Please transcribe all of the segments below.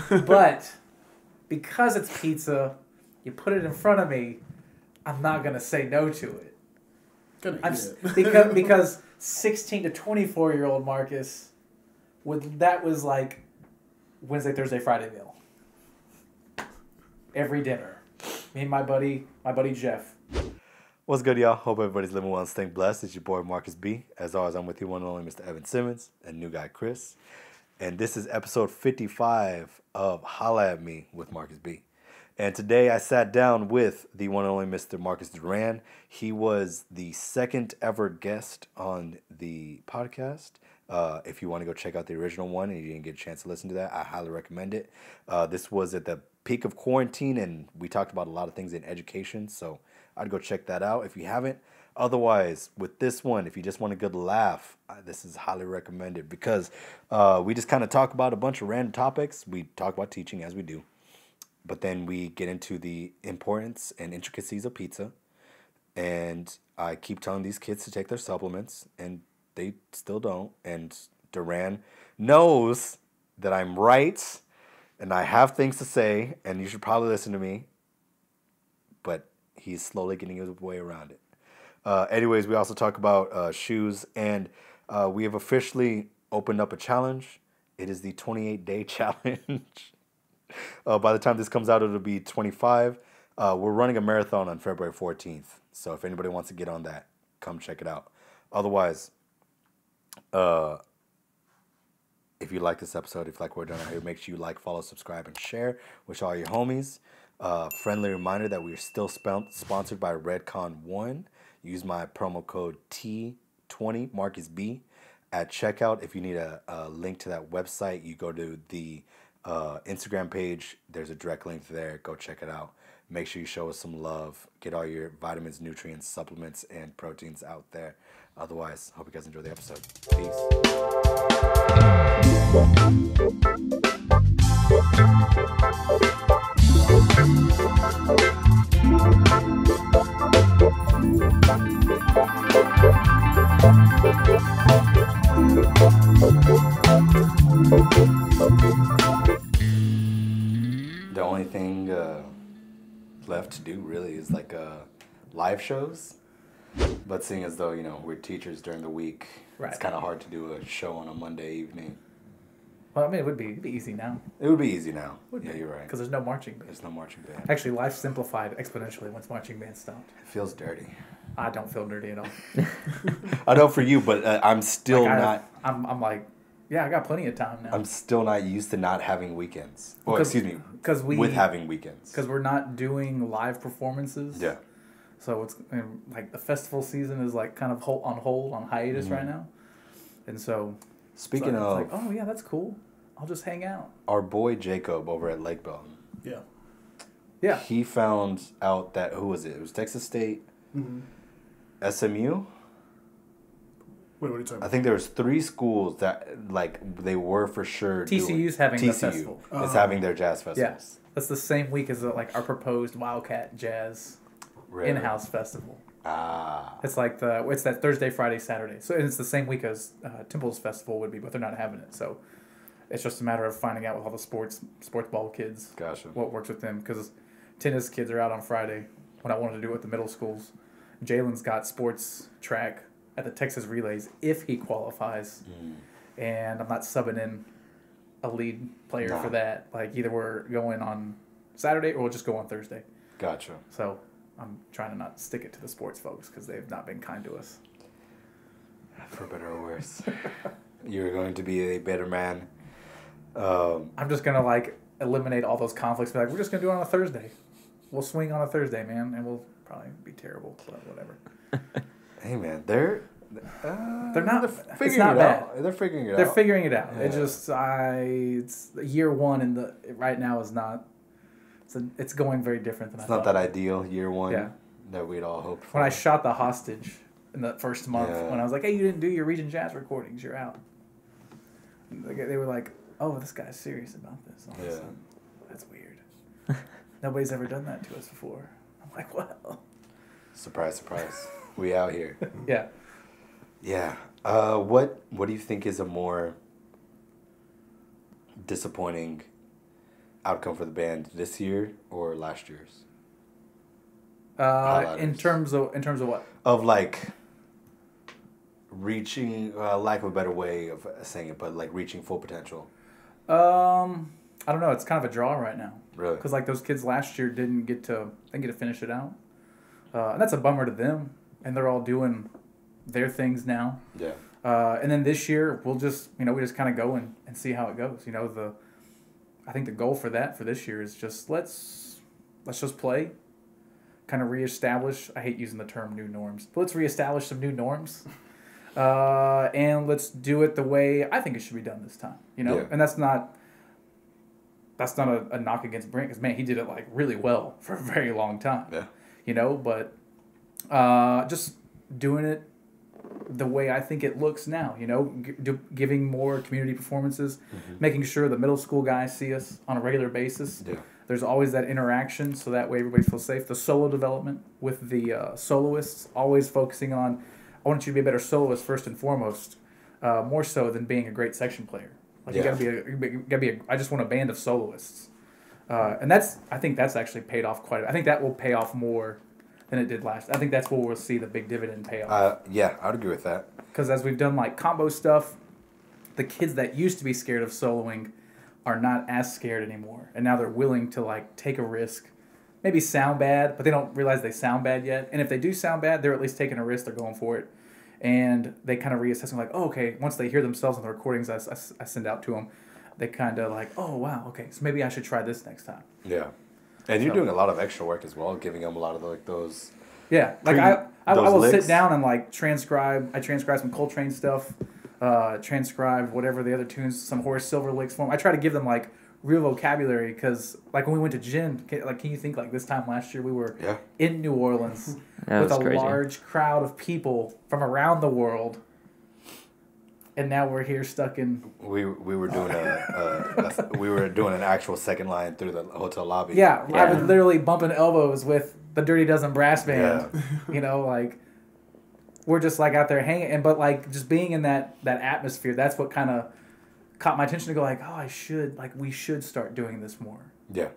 but because it's pizza, you put it in front of me, I'm not gonna say no to it. Gonna I'm eat s- it. because because 16 to 24 year old Marcus, would that was like Wednesday, Thursday, Friday meal. Every dinner, me and my buddy, my buddy Jeff. What's good, y'all? Hope everybody's living well and staying blessed. It's your boy Markus B. As always, I'm with you one and only Mr. Evan Simmons and new guy Chris. And this is episode 55 of Holla at Me with Markus B. And today I sat down with the one and only Mr. Marcos Duran. He was the second ever guest on the podcast. Uh, if you want to go check out the original one and you didn't get a chance to listen to that, I highly recommend it. Uh, this was at the peak of quarantine, and we talked about a lot of things in education. So I'd go check that out if you haven't. Otherwise, with this one, if you just want a good laugh, uh, this is highly recommended because uh, we just kind of talk about a bunch of random topics. We talk about teaching as we do, but then we get into the importance and intricacies of pizza. And I keep telling these kids to take their supplements, and they still don't. And Duran knows that I'm right, and I have things to say, and you should probably listen to me. But he's slowly getting his way around it. Uh, anyways, we also talk about uh, shoes, and uh, we have officially opened up a challenge. It is the 28 day challenge. uh, by the time this comes out, it'll be 25. Uh, we're running a marathon on February 14th. So if anybody wants to get on that, come check it out. Otherwise, uh, if you like this episode, if you like what we're doing here, make sure you like, follow, subscribe, and share with all your homies. Friendly reminder that we are still spon- sponsored by Redcon One. Use my promo code T20 Markus B at checkout. If you need a, a link to that website, you go to the uh, Instagram page. There's a direct link there. Go check it out. Make sure you show us some love. Get all your vitamins, nutrients, supplements, and proteins out there. Otherwise, hope you guys enjoy the episode. Peace. The only thing uh, left to do really is like uh, live shows. But seeing as though you know we're teachers during the week, it's kind of hard to do a show on a Monday evening. Well, I mean, it would be, it'd be easy now It would be easy now. Would yeah, be, you're right. because there's no marching band. There's no marching band. Actually, life simplified exponentially once marching band stopped. It feels dirty. I don't feel dirty at all. I know for you, but uh, I'm still Like, I- not. I'm, I'm like, yeah, I got plenty of time now. I'm still not used to not having weekends. Or Because- excuse me, because we with having weekends. because we're not doing live performances. yeah, So it's like the festival season is like kind of on hold on hiatus right now, and so speaking so of like, oh yeah, that's cool. I'll just hang out. our boy Jacob over at Lake Bell, Yeah. Yeah. he found out that who was it? It was Texas State, Mm-hmm. SMU. Wait, what are you talking I about? think there was three schools that like they were for sure. doing- TCU's having the TCU festival. is Oh. having their jazz festival. Yes. That's the same week as uh, like our proposed Wildcat Jazz Right. in-house festival. Ah, It's like the it's that Thursday, Friday, Saturday. So and it's the same week as uh, Temple's festival would be, but they're not having it. So it's just a matter of finding out with all the sports sports ball kids gotcha. what works with them because tennis kids are out on Friday. When I wanted to do it with the middle schools, Jalen's got sports track at the Texas Relays if he qualifies, Mm. and I'm not subbing in a lead player Nah. for that. Like either we're going on Saturday or we'll just go on Thursday. Gotcha. So I'm trying to not stick it to the sports folks because they've not been kind to us. For better or worse, you're going to be a better man. Um, I'm just gonna like eliminate all those conflicts. Be like, we're just gonna do it on a Thursday. We'll swing on a Thursday, man, and we'll probably be terrible, but whatever. hey man, they're uh, They're not- They're figuring not it bad. out. They're figuring it They're out. figuring it out. It just I it's year one and the right now is not. It's a, it's going very different than It's I not thought. that ideal year one Yeah. that we'd all hoped for. when I shot the hostage in the first month, Yeah. when I was like, "Hey, you didn't do your Region Jazz recordings. You're out." They they were like, "Oh, this guy's serious about this." All Yeah. sudden. That's weird. Nobody's ever done that to us before. I'm like, well, surprise, surprise, we out here. yeah. Yeah. Uh, what What do you think is a more disappointing outcome for the band this year or last year's? Uh, in terms of in terms of what? Of like reaching, uh, lack of a better way of saying it, but like reaching full potential. Um, I don't know. It's kind of a draw right now Really? because like those kids last year didn't get to didn't get to finish it out, uh, and that's a bummer to them. And they're all doing their things now. Yeah. Uh, and then this year we'll just you know we just kind of go and, and see how it goes. You know the, I think the goal for that for this year is just let's let's just play, kind of reestablish. I hate using the term new norms, but let's reestablish some new norms, uh, and let's do it the way I think it should be done this time. You know, Yeah. and that's not. That's not a, a knock against Brent because man, he did it like really well for a very long time Yeah. you know, but uh, just doing it the way I think it looks now, you know, g- do, giving more community performances, making sure the middle school guys see us on a regular basis. Yeah. There's always that interaction, so that way everybody feels safe. The solo development with the uh, soloists, always focusing on, I want you to be a better soloist first and foremost, uh, more so than being a great section player. Like Yeah. you gotta be a, you gotta be a. I just want a band of soloists, uh, and that's I think that's actually paid off quite. I think that will pay off more than it did last. I think that's where we'll see the big dividend payoff. Uh, yeah, I'd agree with that. Because as we've done like combo stuff, the kids that used to be scared of soloing are not as scared anymore, and now they're willing to like take a risk, maybe sound bad, but they don't realize they sound bad yet. And if they do sound bad, they're at least taking a risk. They're going for it, and they kind of reassess and like, oh, okay. Once they hear themselves in the recordings I, I, I send out to them, they kind of like, oh wow, okay, so maybe I should try this next time. Yeah. And you're So- doing a lot of extra work as well, giving them a lot of like those. Yeah, like Pre- I, I, I will licks? sit down and like transcribe. I transcribe some Coltrane stuff, uh, transcribe whatever the other tunes, some Horace Silver licks for 'em. I try to give them like real vocabulary because like when we went to JEN, ca- like can you think like this time last year we were Yeah. in New Orleans That with a crazy. large crowd of people from around the world, and now we're here stuck in. We we were doing a, a, we were doing an actual second line through the hotel lobby. Yeah, I was literally bumping elbows with the Dirty Dozen brass band. Yeah. you know, like we're just like out there hanging, and but like just being in that that atmosphere, that's what kind of caught my attention to go like, oh, I should like we should start doing this more Yeah.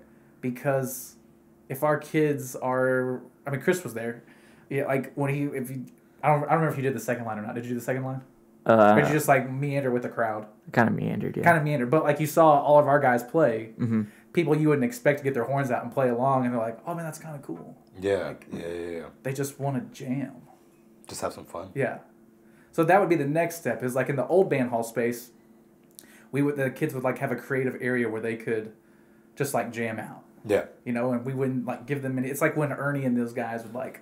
because if our kids are, I mean, Chris was there, yeah, like when he if you. I don't, I don't remember if you did the second line or not. Did you do the second line? Or did you Uh, just like meander with the crowd? kind of meandered, yeah. Kind of meandered, But like you saw all of our guys play, hmm people you wouldn't expect to get their horns out and play along, and they're like, oh man, that's kind of cool. Yeah. Like- yeah. Yeah. Yeah. They just want to jam. Just have some fun. Yeah. So that would be the next step. Is like in the old band hall space, we would the kids would like have a creative area where they could just like jam out, Yeah. you know, and we wouldn't like give them any. It's like when Ernie and those guys would like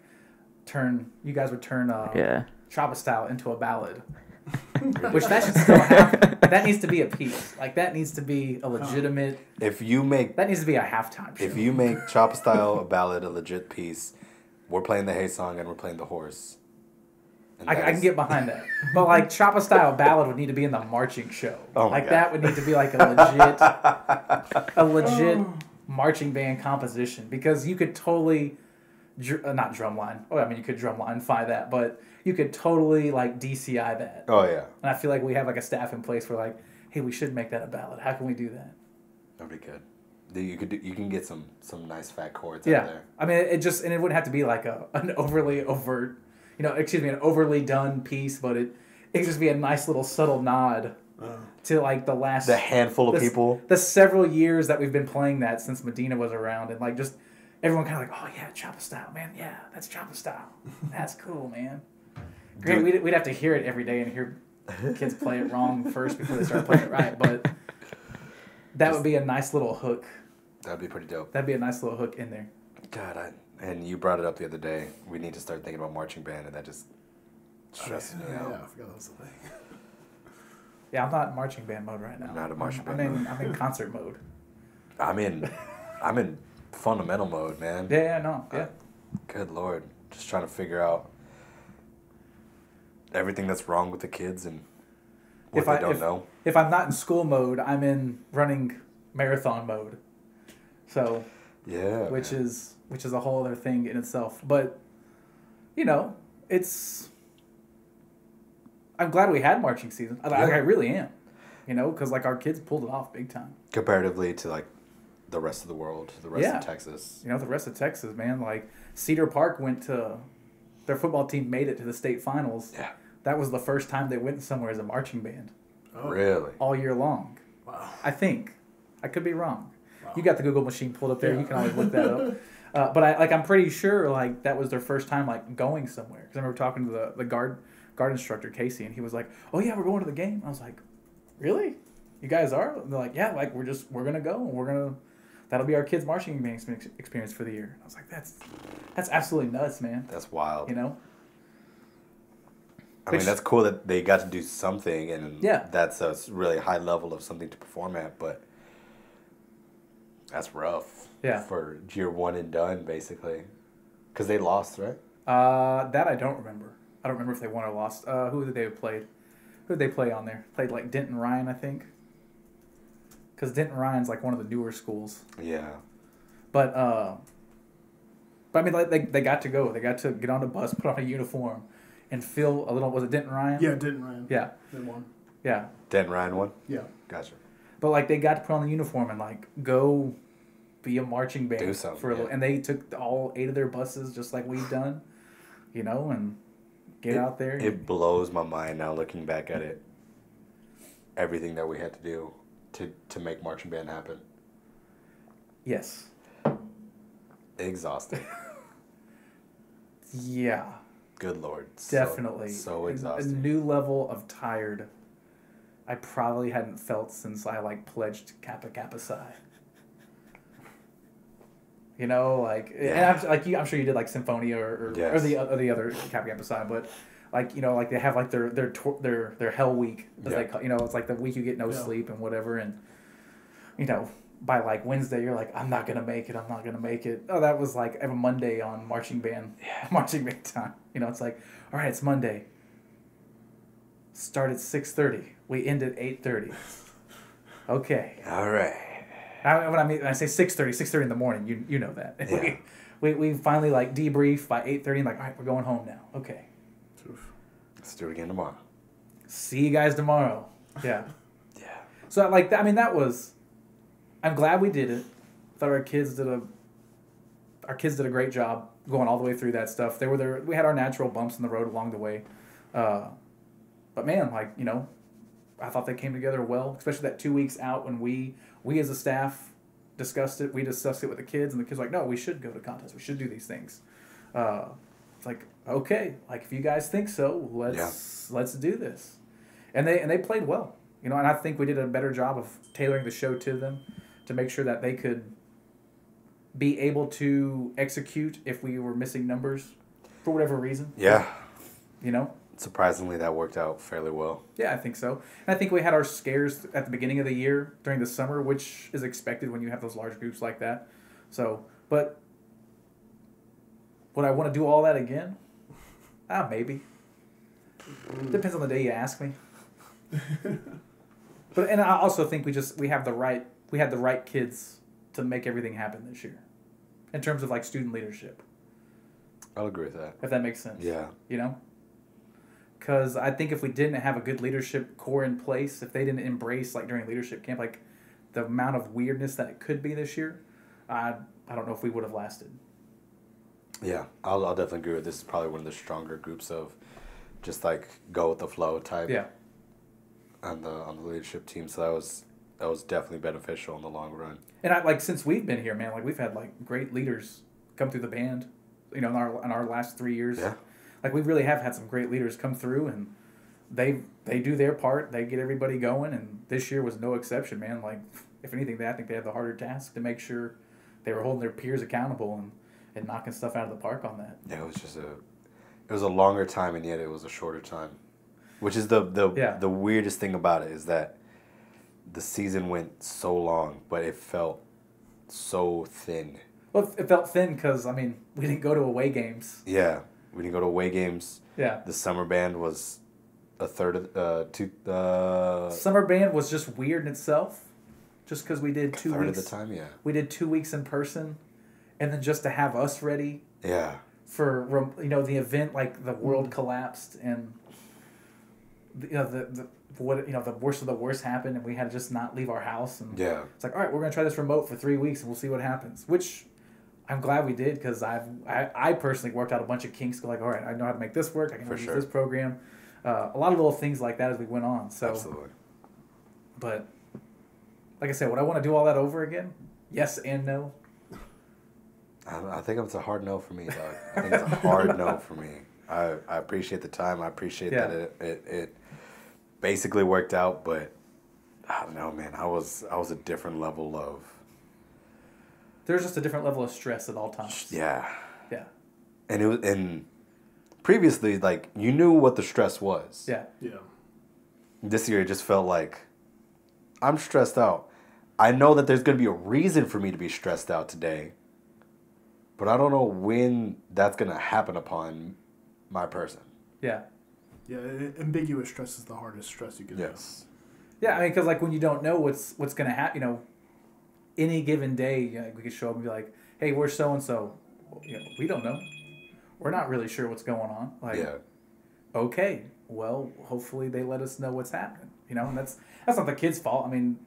turn. You guys would turn uh, Yeah. Choppa style into a ballad, which that should still happen. that needs to be a piece. Like that needs to be a legitimate. If you make That needs to be a halftime show. if you make Chop Style a ballad a legit piece, we're playing the Hay song and we're playing the horse. And I, I can is- get behind that. But like Choppa style ballad would need to be in the marching show. Oh my like God. that would need to be like a legit a legit oh. marching band composition because you could totally dr- uh, not drumline. Oh, I mean you could drumline fi that, but you could totally like DCI that. Oh yeah, And I feel like we have like a staff in place for like, hey, we should make that a ballad. How can we do that? that'd be good. You could do, you can get some some nice fat chords Yeah. out there. I mean, it just and it wouldn't have to be like a an overly overt, you know, excuse me, an overly done piece, but it it could just be a nice little subtle nod Uh, to like the last The handful of the, people. the several years that we've been playing that since Medina was around, and like just everyone kind of like, oh yeah, Choppa style, man, yeah, that's Choppa style, that's cool, man. Great, we'd, we'd have to hear it every day and hear kids play it wrong first before they start playing it right, but that would be a nice little hook. That'd be pretty dope. That'd be a nice little hook in there. God, I, and you brought it up the other day. We need to start thinking about marching band, and that just stresses me yeah, out. I forgot that was the thing. Yeah, I'm not in marching band mode right now. Not in marching band I'm in I'm in concert mode. I'm in, I'm in fundamental mode, man. Yeah, yeah, no, uh, yeah. Good lord, just trying to figure out everything that's wrong with the kids and what If they I- don't if- know. If I'm not in school mode, I'm in running marathon mode. So Yeah. which man. is which is a whole other thing in itself. But you know, it's. I'm glad we had marching season. I, I, I really am. You know, because like our kids pulled it off big time. comparatively to like the rest of the world, the rest Yeah. of Texas. You know, the rest of Texas, man. Like Cedar Park went to their football team made it to the state finals. Yeah. That was the first time they went somewhere as a marching band Oh, Really? all year long. Wow. I think. I could be wrong. Wow. You got the Google machine pulled up there. Yeah. You can always look that up. Uh, but I like I'm pretty sure like that was their first time like going somewhere. Because I remember talking to the the guard guard instructor Casey, and he was like, "Oh yeah, we're going to the game." I was like, "Really? You guys are?" And they're like, "Yeah, like we're just we're gonna go and we're gonna that'll be our kids marching band experience for the year." And I was like, "That's that's absolutely nuts, man." That's wild. You know? I Which- mean, that's cool that they got to do something, and Yeah. that's a really high level of something to perform at. But that's rough. Yeah. For year one and done, basically, because they lost, right? Uh, that I don't remember. I don't remember if they won or lost. Uh, who did they have played? Who did they play on there? Played like Denton Ryan, I think. Because Denton Ryan's like one of the newer schools. Yeah. But uh, but I mean, like they, they got to go. They got to get on a bus, put on a uniform, and feel a little. Was it Denton Ryan? Yeah, didn't Ryan? Yeah, They won. yeah. Den Ryan won. Yeah. Gotcha. But like they got to put on the uniform and like go be a marching band Do something, for a little. And they took all eight of their buses just like we've done, you know, and get It- out there. It blows my mind now looking back at it. Everything that we had to do to to make marching band happen. yes. Exhausting. Yeah, Good lord. Definitely. So, A- exhausting. A new level of tired. I probably hadn't felt since I like pledged Kappa Kappa Psi. You know, like, Yeah. I'm, like you, I'm sure you did like Sinfonia or, or, or the or the other Kappa Kappa Psi, but like you know, like they have like their their their their hell week, as Yeah. they call, you know, it's like the week you get no Yeah. sleep and whatever, and you know, by like Wednesday you're like, I'm not gonna make it, I'm not gonna make it. Oh, that was like every Monday on marching band, marching band time. You know, it's like, all right, it's Monday. Start at six thirty. We end at eight thirty. Okay. All right. I, when I mean when I say 6.30, 6.30 in the morning, you you know that. Yeah. We, we, we finally like debrief by eight thirty and like, all right, we're going home now. Okay. Let's do it again tomorrow. See you guys tomorrow. Yeah. Yeah. So like that I mean that was I'm glad we did it. Thought our kids did a our kids did a great job going all the way through that stuff. They were there we had our natural bumps in the road along the way. Uh, but man, like, you know, I thought they came together well, especially that two weeks out when we we as a staff discussed it. We discussed it with the kids and the kids were like, no, we should go to contests. We should do these things. Uh, it's like, okay, like if you guys think so, let's let's do this. And they and they played well. You know, and I think we did a better job of tailoring the show to them to make sure that they could be able to execute if we were missing numbers for whatever reason. Yeah. You know? Surprisingly, that worked out fairly well. Yeah, I think so. And I think we had our scares at the beginning of the year during the summer, which is expected when you have those large groups like that. So, but would I want to do all that again? Ah, maybe. Depends on the day you ask me. but and I also think we just we have the right we had the right kids to make everything happen this year, in terms of like student leadership, I'll agree with that. if that makes sense Yeah. you know because i think if we didn't have a good leadership core in place if they didn't embrace like during leadership camp like the amount of weirdness that it could be this year i i don't know if we would have lasted Yeah. I'll, I'll definitely agree with this. is probably one of the stronger groups of just like go with the flow type yeah on the on the leadership team. So that was that was definitely beneficial in the long run. and i like since we've been here man like we've had like great leaders come through the band you know in our in our last three years Yeah. like we really have had some great leaders come through and they they do their part they get everybody going and this year was no exception man like if anything they, i think they had the harder task to make sure they were holding their peers accountable and and knocking stuff out of the park on that Yeah, it was just a it was a longer time and yet it was a shorter time. Which is the the Yeah. the weirdest thing about it is that the season went so long, but it felt so thin. well it felt thin because i mean we didn't go to away games Yeah. We didn't go to away games. yeah The summer band was a third of uh two uh summer band was just weird in itself just because we did two third weeks of the time, yeah. we did two weeks in person and then just to have us ready Yeah. for you know the event like the world collapsed and you know the, the what you know the worst of the worst happened and we had to just not leave our house and Yeah. it's like all right we're gonna try this remote for three weeks and we'll see what happens which i'm glad we did because i've I, I personally worked out a bunch of kinks like all right i know how to make this work i can For use sure. this program uh, a lot of little things like that as we went on so Absolutely. but like i said would i want to do all that over again yes and no I, I think it's a hard no for me, dog. I think it's a hard no for me. I, I appreciate the time. I appreciate that it, it it basically worked out, but I don't know, man. I was I was a different level of there's just a different level of stress at all times yeah, yeah and it was and previously like you knew what the stress was. yeah Yeah. This year it just felt like I'm stressed out. I know that there's gonna be a reason for me to be stressed out today, but I don't know when that's gonna happen upon my person. yeah Yeah. Ambiguous stress is the hardest stress you can Yes. Yeah, I mean, because like when you don't know what's what's gonna happen, you know, any given day, you know, we could show up and be like, "Hey, we're so and so." You we don't know. We're not really sure what's going on. Like, yeah. okay, well, hopefully they let us know what's happening. You know, and that's that's not the kids' fault. I mean,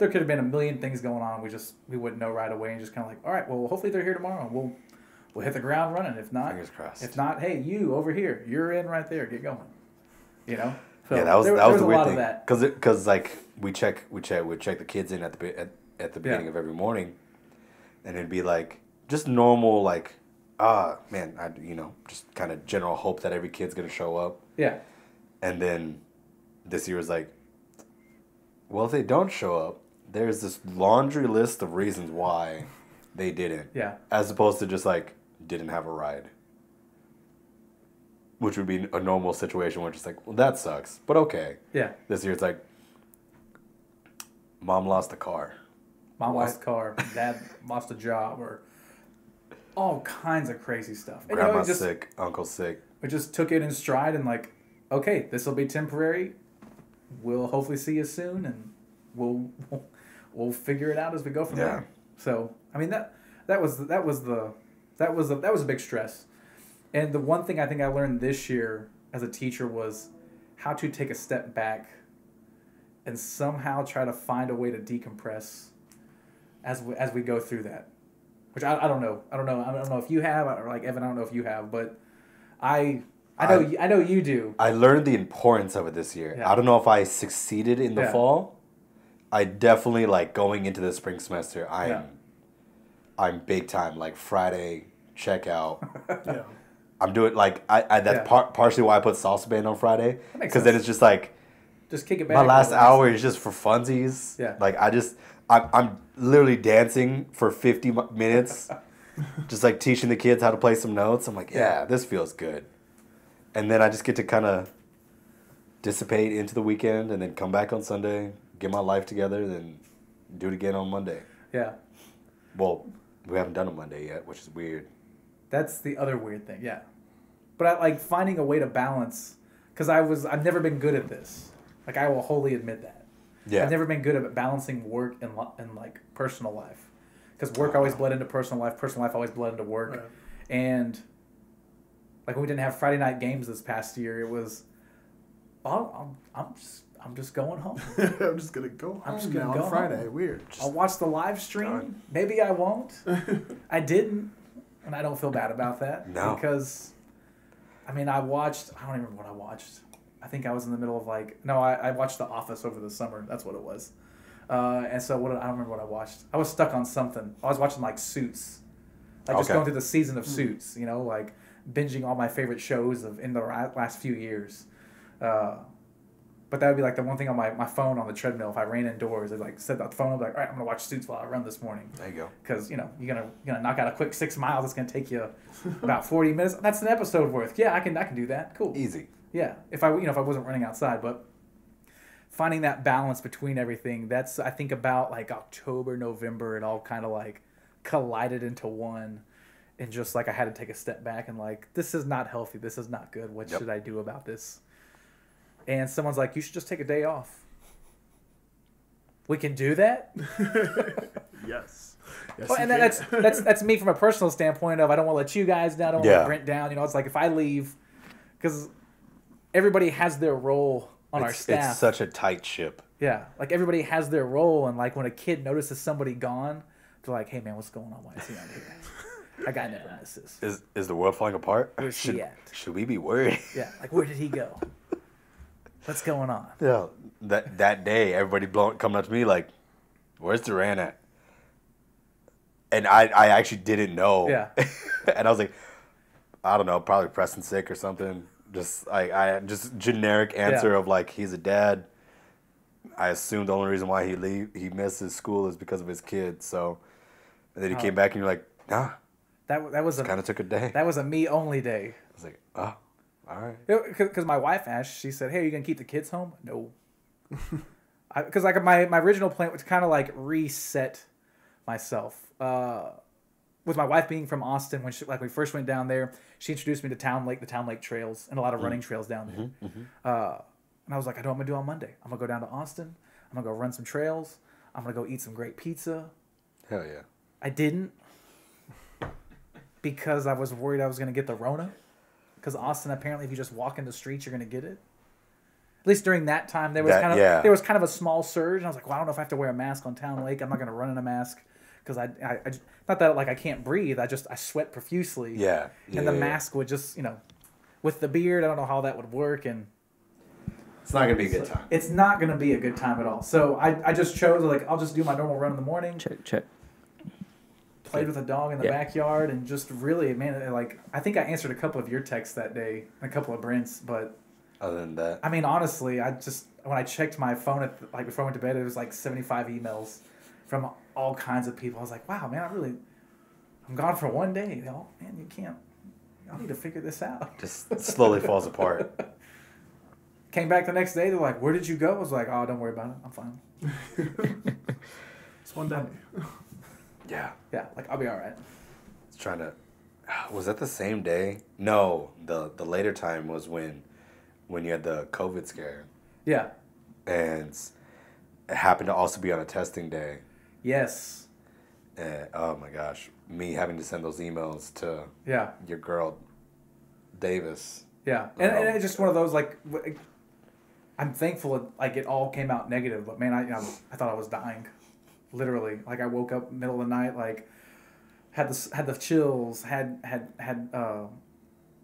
there could have been a million things going on. We just we wouldn't know right away, and just kind of like, all right, well, hopefully they're here tomorrow. and We'll we'll hit the ground running. If not, Fingers crossed. if not, hey, you over here, you're in right there. Get going. You know. So yeah, that was there- that was the a weird lot thing. of that. Cause, cause like we check, we check, we check the kids in at the at, at the beginning Yeah. of every morning, and it'd be like just normal, like ah man, I you know just kind of general hope that every kid's gonna show up, Yeah. and then this year was like, well if they don't show up, there's this laundry list of reasons why they didn't, Yeah. as opposed to just like didn't have a ride. Which would be a normal situation where it's just like, well, that sucks, but okay. Yeah. This year it's like, mom lost a car. Mom What? lost a car, dad lost a job, or all kinds of crazy stuff. And, you know, just, sick, uncle's sick. We just took it in stride and like, okay, this will be temporary. We'll hopefully see you soon, and we'll we'll, we'll figure it out as we go from Yeah. there. So I mean that that was that was the that was the, that was a big stress. And the one thing I think I learned this year as a teacher was how to take a step back and somehow try to find a way to decompress as we, as we go through that. Which I, I don't know. I don't know. I don't know if you have or like Evan. I don't know if you have, but I I know I- you, I know you do. I learned the importance of it this year. Yeah. I don't know if I succeeded in the Yeah. fall. I definitely like going into the spring semester. I'm, Yeah. I'm big time. Like Friday checkout. Yeah. I'm doing like I, I that's Yeah. par- partially why I put salsa band on Friday because then it's just like Just kick it back. my last hour is just for funsies. Yeah. Like I just I'm I'm literally dancing for 50 mi- minutes, just like teaching the kids how to play some notes. I'm like, Yeah. this feels good. And then I just get to kind of dissipate into the weekend and then come back on Sunday, get my life together, then do it again on Monday. Yeah, Well, we haven't done a Monday yet, which is weird. that's the other weird thing. Yeah, but I like finding a way to balance because I was I've never been good at this. Like I will wholly admit that. Yeah. I've never been good at balancing work and and like personal life, because work always bled into personal life. Personal life always bled into work, Right. and like when we didn't have Friday night games this past year, it was, oh, I'm I'm just I'm just going home. I'm just gonna go home I'm just now gonna go on Friday. home. Weird. I'll watch the live stream. Done. Maybe I won't. I didn't, and I don't feel bad about that. No. Because, I mean, I watched. I don't even remember what I watched. I think I was in the middle of like no, I, I watched The Office over the summer. That's what it was. Uh, and so what I don't remember what I watched. I was stuck on something. I was watching like Suits, like just going through the season of Suits. You know, like binging all my favorite shows of in the last few years. Uh, but that would be like the one thing on my, my phone on the treadmill. If I ran indoors, I'd like set the phone up like, all right, I'm gonna watch Suits while I run this morning There you go. because you know you're gonna you're gonna knock out a quick six miles. It's gonna take you about forty minutes. That's an episode worth. Yeah, I can I can do that. Cool. Easy. Yeah, if I you know if I wasn't running outside, but finding that balance between everything. That's I think about like October, November. It all kind of like collided into one, and just like I had to take a step back and like this is not healthy. This is not good. What Yep. should I do about this? And someone's like, you should just take a day off. We can do that. Yes. yes Well, and that's that's that's me from a personal standpoint of I don't want to let you guys down, I don't want to Yeah. Brent down. You know, it's like if I leave, because everybody has their role on our staff. it's such a tight ship. yeah, like everybody has their role, and like when a kid notices somebody gone, they're like, "Hey man, what's going on? Why is he not here?" that guy never misses. Is is the world falling apart? Where's he should, at? should we be worried? Yeah, like where did he go? What's going on? Yeah. That that day, everybody blowing coming up to me like, "Where's Duran at?" And I I actually didn't know. Yeah. and I was like, I don't know, probably Preston sick or something. Just like I just generic answer Yeah. of like he's a dad. I assumed the only reason why he leave he misses school is because of his kid. So, and then he Oh. came back and you're like, nah, That that was a kind of took a day. that was a me only day. I was like, oh, all right. Because my wife asked, she said, "Hey, are you gonna keep the kids home?" No. Because like my my original plan was kind of like reset myself. Uh, with my wife being from Austin, when she, like we first went down there, she introduced me to Town Lake, the Town Lake trails, and a lot of running trails down there. Uh, and I was like, I don't know what I'm gonna do on Monday. I'm gonna go down to Austin. I'm gonna go run some trails. I'm gonna go eat some great pizza. Hell yeah. I didn't because I was worried I was going to get the Rona. Because Austin, apparently, if you just walk in the streets, you're going to get it. At least during that time, there was That- kind of yeah. there was kind of a small surge, and I was like, well, I don't know if I have to wear a mask on Town Lake. I'm not going to run in a mask because I, I, I just- not that like I can't breathe. I just I sweat profusely. Yeah. and the Yeah, yeah. mask would just you know, with the beard, I don't know how that would work, and It's not gonna be a good time. it's not going to be a good time at all. So I, I just chose like I'll just do my normal run in the morning. Check, check. Played with a dog in the Yeah. backyard and just really man like i think i answered a couple of your texts that day a couple of brent's but Other than that, i mean honestly i just when i checked my phone at like before i went to bed it was like 75 emails from all kinds of people. I was like wow man i really i'm gone for one day oh man you can't i need to figure this out. Just slowly falls apart. came back the next day they're like where did you go? I was like oh don't worry about it. I'm fine. It's one day. Yeah. yeah like i'll be all right. Was trying to was that the same day? No the the later time was when when you had the covid scare. Yeah. And it happened to also be on a testing day. Yes. And oh my gosh me having to send those emails to yeah. your girl davis. Yeah, and, and Um, it's just one of those like I'm thankful it, like it all came out negative, but man, I you know, I thought I was dying, literally. Like I woke up middle of the night, like had the had the chills, had had had uh,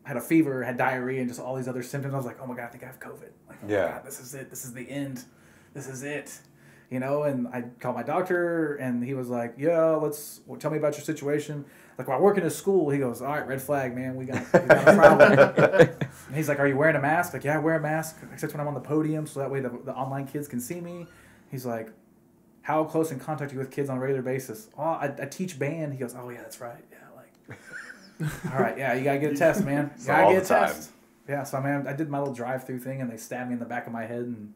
had a fever, had diarrhea, and just all these other symptoms. I was like, oh my god, I think I have COVID. Like, oh Yeah. my god, this is it. This is the end. This is it. You know, and I called my doctor, and he was like, "Yeah, let's well, tell me about your situation." Like, while I work in a school, he goes, "All right, red flag, man. We got, we got a problem." And he's like, "Are you wearing a mask?" Like, "Yeah, I wear a mask, except when I'm on the podium, so that way the, the online kids can see me." He's like, "How close in contact are you with kids on a regular basis?" "Oh, I, I teach band." He goes, "Oh yeah, that's right. Yeah, like, all right, yeah, you gotta get a test, man. You So gotta all get a the time. test." Yeah, so I mean, I did my little drive-through thing, and they stabbed me in the back of my head, and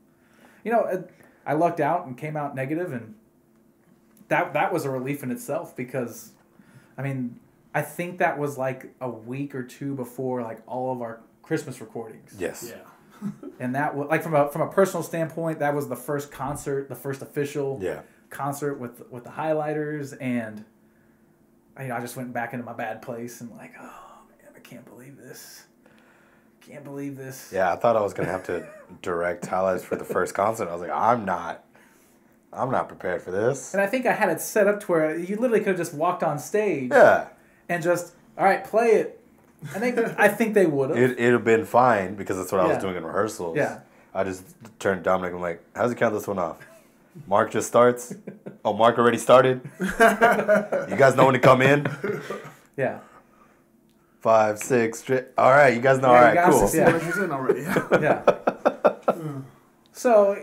you know, I lucked out and came out negative, and that that was a relief in itself because, I mean, I think that was like a week or two before like all of our Christmas recordings. yes Yeah. And that was like from a from a personal standpoint, that was the first concert, the first official yeah concert with with the highlighters, and I, you know, I just went back into my bad place and like, oh man, I can't believe this. Can't believe this. yeah i thought i was gonna have to direct highlights for the first concert i was like i'm not i'm not prepared for this And I think I had it set up to where you literally could have just walked on stage yeah and just, all right, play it. And they, I think they would have. it, it'd have been fine because that's what i was Yeah. doing in rehearsals Yeah. i just turned to dominic i'm like how's he count this one off mark just starts oh mark already started you guys know when to come in Yeah. five six stri- all right you guys know Yeah, all right cool yeah. What you're in already. yeah. so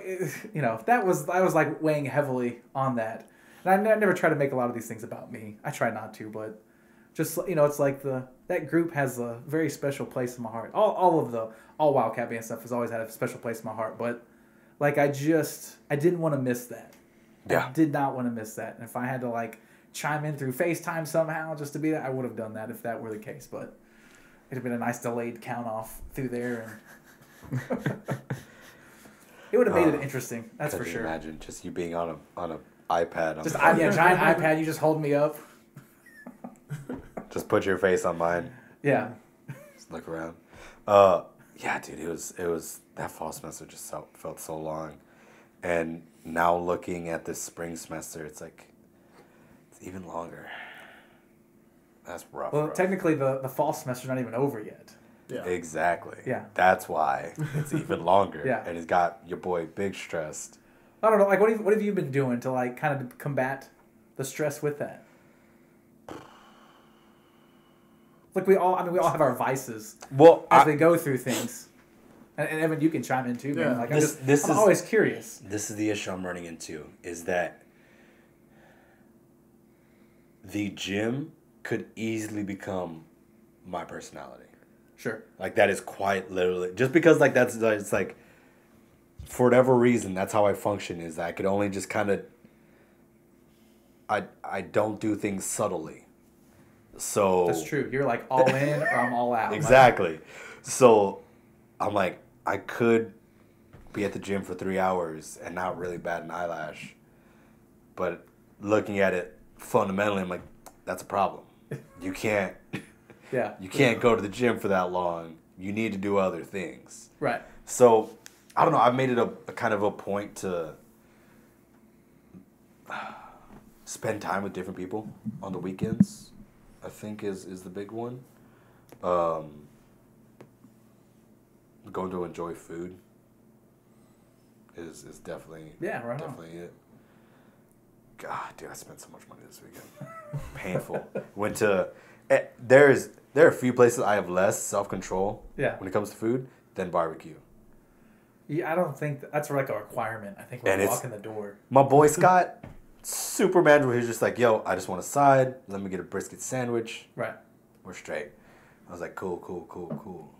you know that was I was like weighing heavily on that, and I ne- never try to make a lot of these things about me. I try not to, but just you know, it's like the that group has a very special place in my heart. All all of the all Wildcat band stuff has always had a special place in my heart, but like I just I didn't want to miss that. Yeah. I did not want to miss that. And if I had to like chime in through FaceTime somehow just to be that, I would have done that if that were the case. But it'd have been a nice delayed count off through there, and it would have made Oh. it um, interesting. That's for sure. Imagine just you being on a on a iPad. On Just I, yeah, giant iPad. You just hold me up. Just put your face on mine. Yeah, Just look around. Uh, yeah, dude, it was it was that fall semester just so, felt so long, and now looking at this spring semester, it's like it's even longer. That's rough. Well, rough. technically, the, the fall semester's not even over yet. Yeah. exactly. Yeah. That's why it's even longer. Yeah. And he's got your boy big stressed. I don't know. Like, what have, what have you been doing to like kind of combat the stress with that? Like we all, I mean, we all have our vices Well, as I, we go through things. And, and Evan, you can chime in too, man. Yeah. Like, This- I'm, just, this I'm is- always curious. this is the issue I'm running into is that the gym could easily become my personality. Sure. Like that is quite literally just because like that's it's like for whatever reason that's how I function is that I could only just kind of I I don't do things subtly. So That's true. You're like all in or I'm all out. Exactly. So I'm like I could be at the gym for 3 hours and not really bat an eyelash. But looking at it fundamentally I'm like that's a problem. You can't yeah. you can't go to the gym for that long. You need to do other things. Right. So, I don't know. I've made it a, a kind of a point to spend time with different people on the weekends. I think is is the big one. Um, going to enjoy food is is definitely Yeah, right on. definitely it. God, dude, I spent so much money this weekend. Painful. Went to eh, there's there are a few places I have less self control. Yeah. When it comes to food than barbecue. Yeah, I don't think that, that's like a requirement. I think And we it's- walk in the door. My boy Scott, super manageable. He's just like, yo, I just want a side. Let me get a brisket sandwich. Right. We're straight. I was like, cool, cool, cool, cool.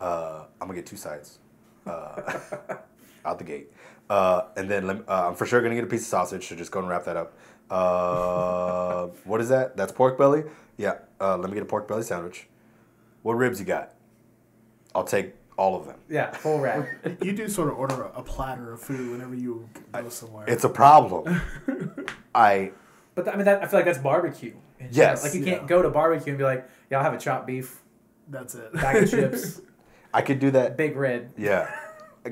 Uh, I'm gonna get two sides. Uh, out the gate. Uh, and then let me, uh, I'm for sure gonna get a piece of sausage. So just go and wrap that up. Uh, what is that? That's pork belly. Yeah. Uh, let me get a pork belly sandwich. What ribs you got? I'll take all of them. Yeah, full wrap. You do sort of order a, a platter of food whenever you go somewhere. It's a problem. I But I mean, that, I feel like that's barbecue. Yes. Like you can't Yeah. go to barbecue and be like, "Yeah, I'll have a chopped beef, That's it. bag of chips, I could do that. big red." Yeah.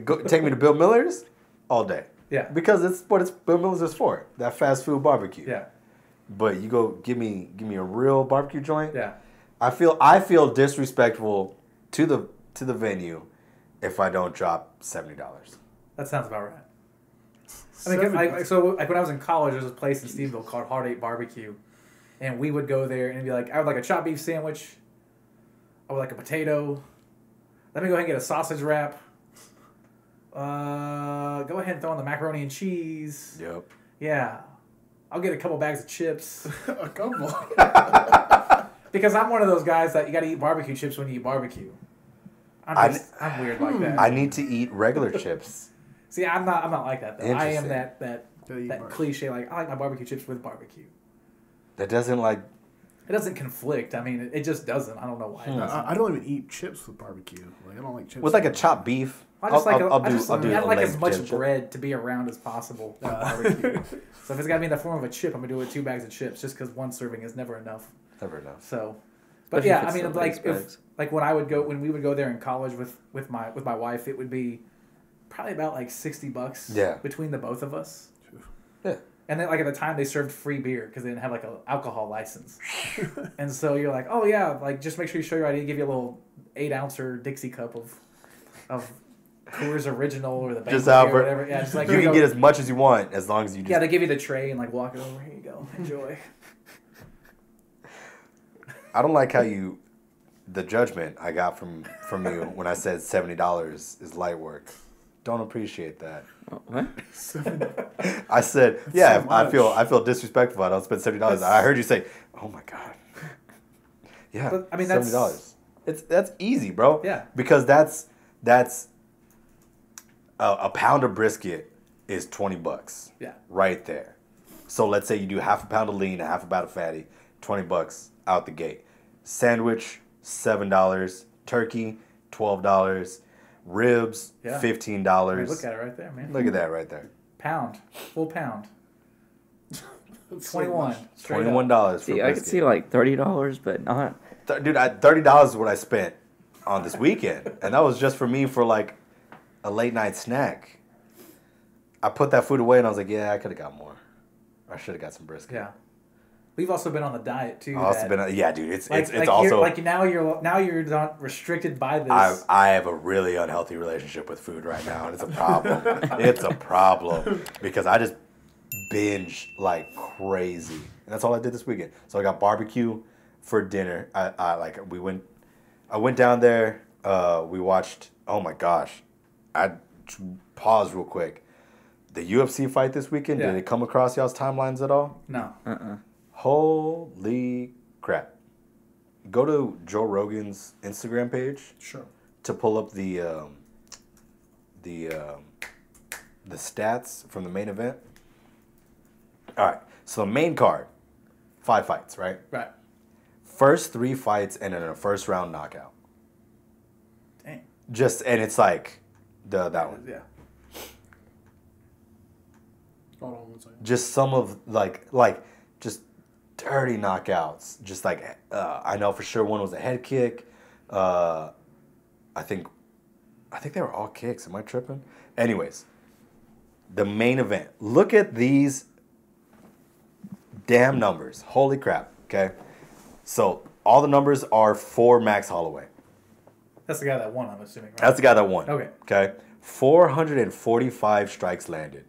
Go, take me to Bill Miller's all day. Yeah. Because it's what it's Bill Miller's is for. That fast food barbecue. Yeah. But you go give me give me a real barbecue joint. Yeah. I feel I feel disrespectful to the to the venue if I don't drop seventy dollars. That sounds about right. I mean, 'cause Seven- I, so like when I was in college, there was a place in Stephenville called Hard Eight Barbecue, and we would go there and it'd be like, I would like a chopped beef sandwich, I would like a potato. Let me go ahead and get a sausage wrap. Uh, go ahead and throw in the macaroni and cheese. Yep. Yeah, I'll get a couple bags of chips a couple. because I'm one of those guys that you got to eat barbecue chips when you eat barbecue. I'm just, I'm weird like hmm. that. I need to eat regular chips. See, I'm not. I'm not like that though. I am that that that barbecue. cliche. Like I like my barbecue chips with barbecue. That doesn't like It doesn't conflict. I mean, it, it just doesn't. I don't know why. It. Hmm. I, I don't even eat chips with barbecue. Like I don't like chips with like a chopped beef. I just like. I'll, a- I'll I do just, I'll do I a like as much potato bread to be around as possible on barbecue. so if it's got to be in the form of a chip, I'm gonna do it with two bags of chips, just because one serving is never enough. Never enough. So, but Especially yeah, I mean, like if like when I would go when we would go there in college with with my with my wife, it would be probably about like sixty bucks. Yeah. Between the both of us. Yeah. And then, like at the time, they served free beer because they didn't have like an alcohol license. and so you're like, oh yeah, like just make sure you show your ID. Give you a little eight ouncer Dixie cup of of Coors Original or the Just Banquet or whatever. Yeah, just like you can go. get as much as you want as long as you just yeah, they give you the tray and like walk it over. Here you go, enjoy. I don't like how you, the judgment I got from from you when I said seventy dollars is light work. Don't appreciate that. What? I said, yeah, so I feel. I feel disrespectful. I don't spend seventy dollars. I heard you say, oh my god. Yeah, But, I mean, seventy dollars. It's that's easy, bro. Yeah. because that's that's a, a pound of brisket is twenty bucks. Yeah. right there. So let's say you do half a pound of lean, a half a pound of fatty, twenty bucks out the gate. Sandwich, seven dollars. Turkey, twelve dollars. Ribs, Yeah. fifteen I mean, dollars. look at it right there, man. Look at that right there. Pound, full pound, That's twenty one. Twenty-one dollars for See, I could see like thirty dollars, but not. Th- Dude, I, thirty dollars is what I spent on this weekend, and that was just for me for like a late night snack. I put that food away, and I was like, yeah, I could have got more. I should have got some brisket. Yeah. We've also been on the diet too. Also that- been, a- yeah, dude. It's like, it's, it's like also like now you're now you're not restricted by this. I I have a really unhealthy relationship with food right now, and it's a problem. it's a problem because I just binge like crazy. And that's all I did this weekend. So I got barbecue for dinner. I, I like we went. I went down there. Uh, we watched. Oh my gosh, I pause real quick. The UFC fight this weekend. Yeah. Did it come across y'all's timelines at all? no. Uh-uh. Holy crap! Go to Joe Rogan's Instagram page Sure. to pull up the um, the um, the stats from the main event. All right, so the main card, five fights, right? Right. First three fights and then a first round knockout. Dang. Just and it's like the that one. Yeah. Hold on one second. Just some of like like just dirty knockouts. Just like uh, I know for sure one was a head kick. Uh, I think I think they were all kicks. Am I tripping? Anyways, the main event. Look at these damn numbers. Holy crap. Okay. So all the numbers are for Max Holloway. That's the guy that won. I'm assuming. Right. That's the guy that won. Okay. Okay. 445 strikes landed.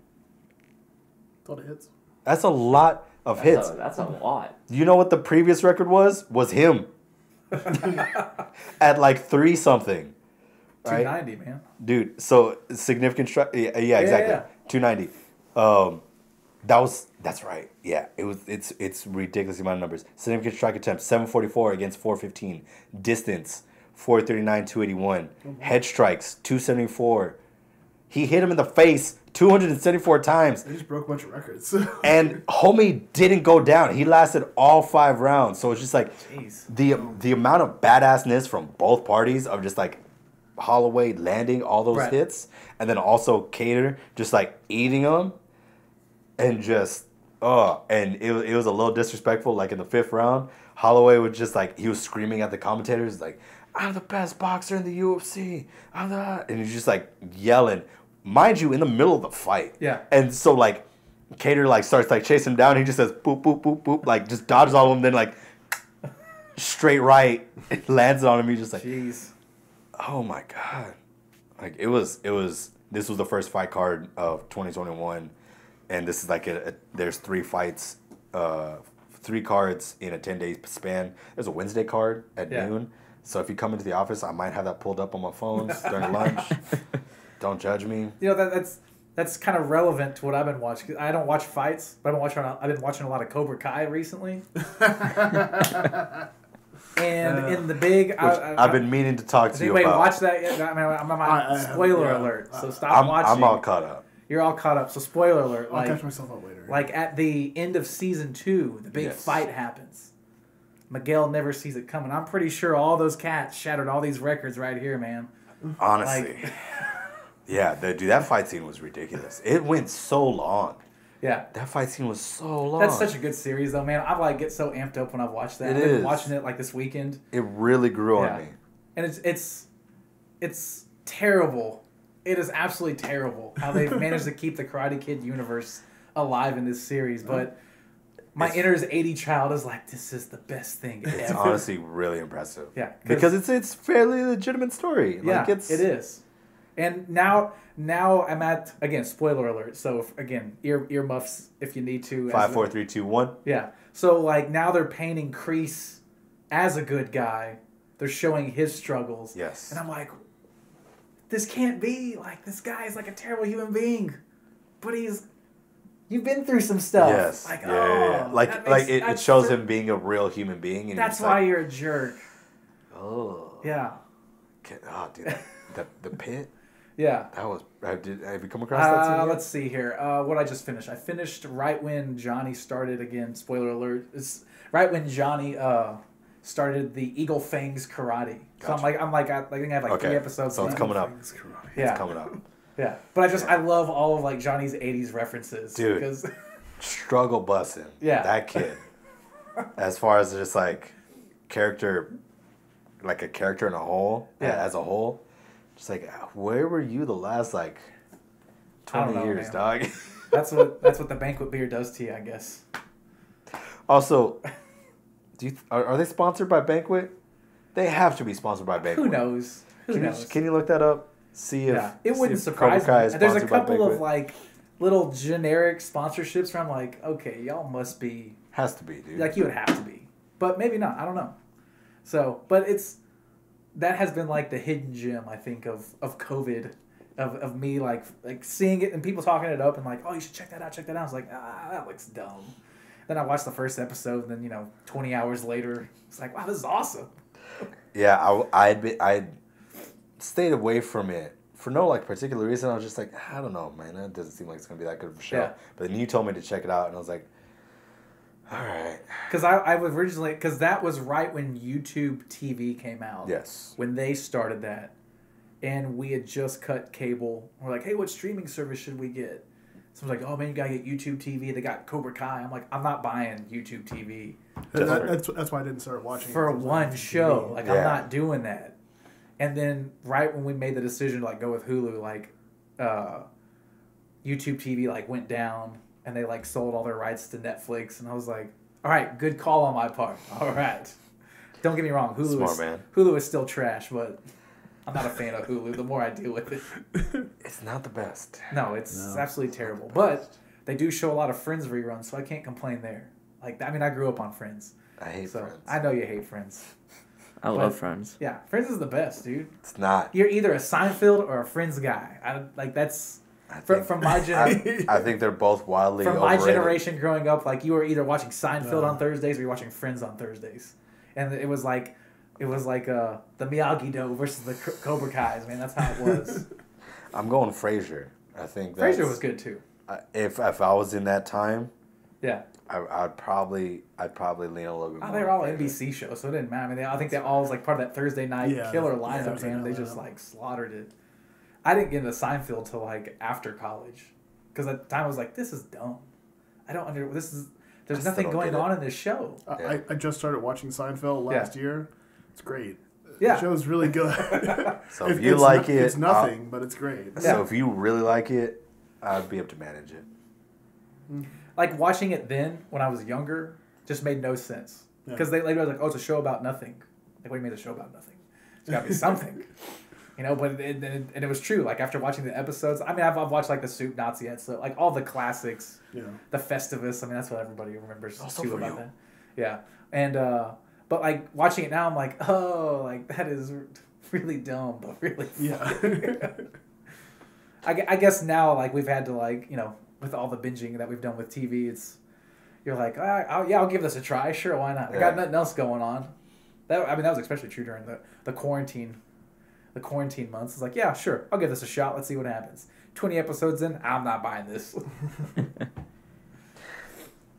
Thought it hits. That's a lot of That's hits. a, that's a lot. You know what the previous record was? Was him. At like three something. Right? 290, man. Dude, so significant strike. Yeah, yeah, exactly. yeah. 290. Um, that was that's right. Yeah, it was. It's it's ridiculous amount of numbers. Significant strike attempts 744 against 415. Distance 439 281. Head strikes 274. He hit him in the face 274 times. He just broke a bunch of records. And homie didn't go down. He lasted all five rounds. So it's just like Jeez. the the amount of badassness from both parties of just like Holloway landing all those Right. hits, and then also Kattar just like eating them, and just oh, and it was it was a little disrespectful. Like in the fifth round, Holloway was just like he was screaming at the commentators like, "I'm the best boxer in the UFC," I'm the, and he's just like yelling, mind you, in the middle of the fight. Yeah. And so like, Kattar like starts like chasing him down. He just says boop boop boop boop, like just dodges all of them. Then like straight right, it lands on him. He's just like, Jeez. oh my god, like it was it was. This was the first fight card of 2021, and this is like a, a there's three fights, uh, three cards in a 10 day span. There's a Wednesday card at Yeah. noon. So if you come into the office, I might have that pulled up on my phones during lunch. Don't judge me. You know that that's that's kind of relevant to what I've been watching. I don't watch fights, but I've been watching. I've been watching a lot of Cobra Kai recently. and uh, in the big, I, Which I, I've been meaning to talk to you anybody about. watched that yet? I mean, I'm, I'm, I- I uh, uh, spoiler yeah. alert. So stop I'm, watching. I'm all caught up. You're all caught up. So spoiler alert. I'll catch myself up later. like at the end of season two, the big Yes. fight happens. Miguel never sees it coming. I'm pretty sure all those cats shattered all these records right here, man. Honestly. Like, yeah, the, dude, that fight scene was ridiculous. It went so long. yeah. That fight scene was so long. That's such a good series, though, man. I like get so amped up when I've watched that. It I've been is. watching it like this weekend, It really grew Yeah. on me. and it's it's it's terrible. It is absolutely terrible how they've managed to keep the Karate Kid universe alive in this series. Mm-hmm. But my It's- inner 80 child is like, this is the best thing It's ever. honestly really impressive. Yeah. 'cause- Because it's it's fairly legitimate story. yeah, Like it's it is. And now, now I'm at again. Spoiler alert. So if, again, ear earmuffs if you need to. five, four, three, two, one. Yeah. So like now they're painting Kreese as a good guy. They're showing his struggles. Yes. And I'm like, this can't be like this guy is like a terrible human being, but he's you've been through some stuff. Yes. Like yeah, yeah, yeah. oh, Like that like it, it shows him being a real human being. And That's why like, you're a jerk. oh, Yeah. Can- oh, dude, the the pit. Yeah. That was. Have, did, have you come across that? scene Uh, yet? let's see here. Uh, what I just finished. I finished right when Johnny started again. Spoiler alert. It's right when Johnny uh, started the Eagle Fangs karate. So I'm like I'm like I, I think I have like Okay. three episodes. So it's coming up. Things karate. Yeah. It's coming up. Yeah, but I just I love all of like Johnny's '80s references, Dude. Because Struggle busting. Yeah. That kid. as far as just like character, like a character in a whole, Yeah. as a whole. Just like, where were you the last like twenty know, years, man. dog? That's what that's what the banquet beer does to you, I guess. also, do you are, are they sponsored by Banquet? They have to be sponsored by Banquet. Who knows? Who Can you, knows? can you look that up? See if yeah, it wouldn't surprise me. There's a couple of like little generic sponsorships where I'm like, okay, y'all must be has to be, dude. like you would have to be, but maybe not. I don't know. So, but it's that has been like the hidden gem I think of of COVID, of, of me like like seeing it and people talking it up and like, oh, you should check that out, check that out. I was like, ah, that looks dumb. Then I watched the first episode, and then you know, 20 hours later, it's like, wow, this is awesome. Yeah, I I'd be I stayed away from it for no like particular reason. I was just like, I don't know, man. That doesn't seem like it's gonna be that good of a show. Yeah. But then you told me to check it out, and I was like, all right, Because I, I was originally because that was right when YouTube TV came out. yes, When they started that, and we had just cut cable. We're like, hey, what streaming service should we get? Someone's like, oh man, you gotta get YouTube TV. They got Cobra Kai. I'm like, I'm not buying YouTube TV That- Just- that's that's why I didn't start watching for for 'cause it was one on TV. show. Like, I'm not doing that. And then right when we made the decision to like go with Hulu, like, uh, YouTube TV like went down and they like sold all their rights to Netflix, and I was like, all right, good call on my part. All right. Don't get me wrong, Hulu Smart is man. Hulu is still trash, but I'm not a fan of Hulu. The more I deal with it, it's not the best. no, it's No, absolutely terrible. But they do show a lot of Friends reruns, so I can't complain there. Like, I mean, I grew up on Friends, I hate so Friends. I know you hate Friends. I But- love Friends. Yeah, Friends is the best, dude. It's not. You're either a Seinfeld or a Friends guy. I like that's I from, think, from my gen- I, I think they're both wildly from my generation growing up. Like you were either watching Seinfeld Yeah. on Thursdays or you're watching Friends on Thursdays, and it was like it was like uh, the Miyagi Do versus the Co- Cobra Kai's. Man, that's how it was. I'm going Frasier. I think Frasier was good too. I- If if I was in that time, Yeah, I, I'd probably I'd probably lean a little bit oh, more. they were all Frasier. NBC shows, so it didn't matter. I mean, they, I think they all was like part of that Thursday night Yeah, killer yeah, lineup, Thursday man. They just like slaughtered it. I didn't get into Seinfeld till like after college, because at the time I was like, this is dumb. I don't under this is. There's I nothing going on in this show. I, Yeah. I, I just started watching Seinfeld Yeah. last year. It's great. Yeah. The show's really good. So It- if you like no- it, it's nothing, but it's great. Yeah. So if you really like it, I'd be able to manage it. Mm-hmm. like watching it then when I was younger just made no sense Yeah. because they later was like, oh, it's a show about nothing. Like, what do you mean it's a show about nothing? It's got to be something, you know. But it, it, and it was true. Like after watching the episodes, I mean, I've, I've watched like the Soup Nazi so like all the classics, yeah the Festivus. I mean, that's what everybody remembers Also too about you. that. Yeah, and uh, but like watching it now, I'm like, oh, like that is really dumb, but really Yeah. I, I guess now like we've had to like you know with all the binging that we've done with TV, it's you're like ah, I'll, yeah I'll give this a try sure why not I got Yeah. nothing else going on. That I mean that was especially true during the the quarantine, the quarantine months. It's like yeah sure I'll give this a shot. Let's see what happens. Twenty episodes in, I'm not buying this.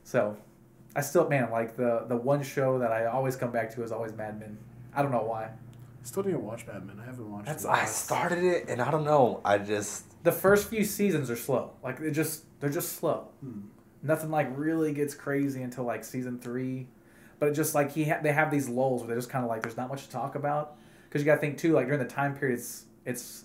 so, I still man like the the one show that I always come back to is always Mad Men. I don't know why. Still didn't watch Mad Men. I haven't watched That's it. I started it and I don't know. I just the first few seasons are slow. Like they just they're just slow. Hmm. Nothing like really gets crazy until like season three, but it just like he ha- they have these lulls where they're just kind of like there's not much to talk about because you got to think too like during the time period it's it's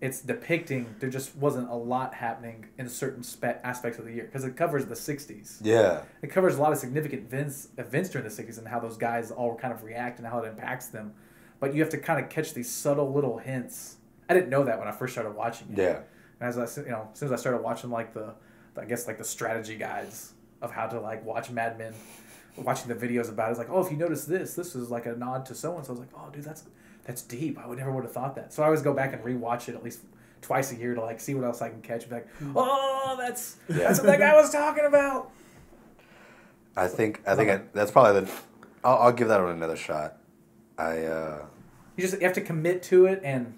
it's depicting there just wasn't a lot happening in certain spe- aspects of the year because it covers the 60s yeah. it covers a lot of significant events events during the 60s and how those guys all kind of react and how it impacts them but you have to kind of catch these subtle little hints i didn't know that when i first started watching it Yeah. and as I, you know, as soon as I started watching like the, I guess like the strategy guides of how to like watch Mad Men, watching the videos about it, it's like, oh, if you notice this, this is like a nod to so and so. I was like, oh, dude, that's that's deep. I would never would have thought that. So I always go back and rewatch it at least twice a year to like see what else I can catch. Be like, oh, that's Yeah. that's what that guy was talking about. I think I think I, that's probably the. I'll, I'll give that one another shot. I uh, You just you have to commit to it and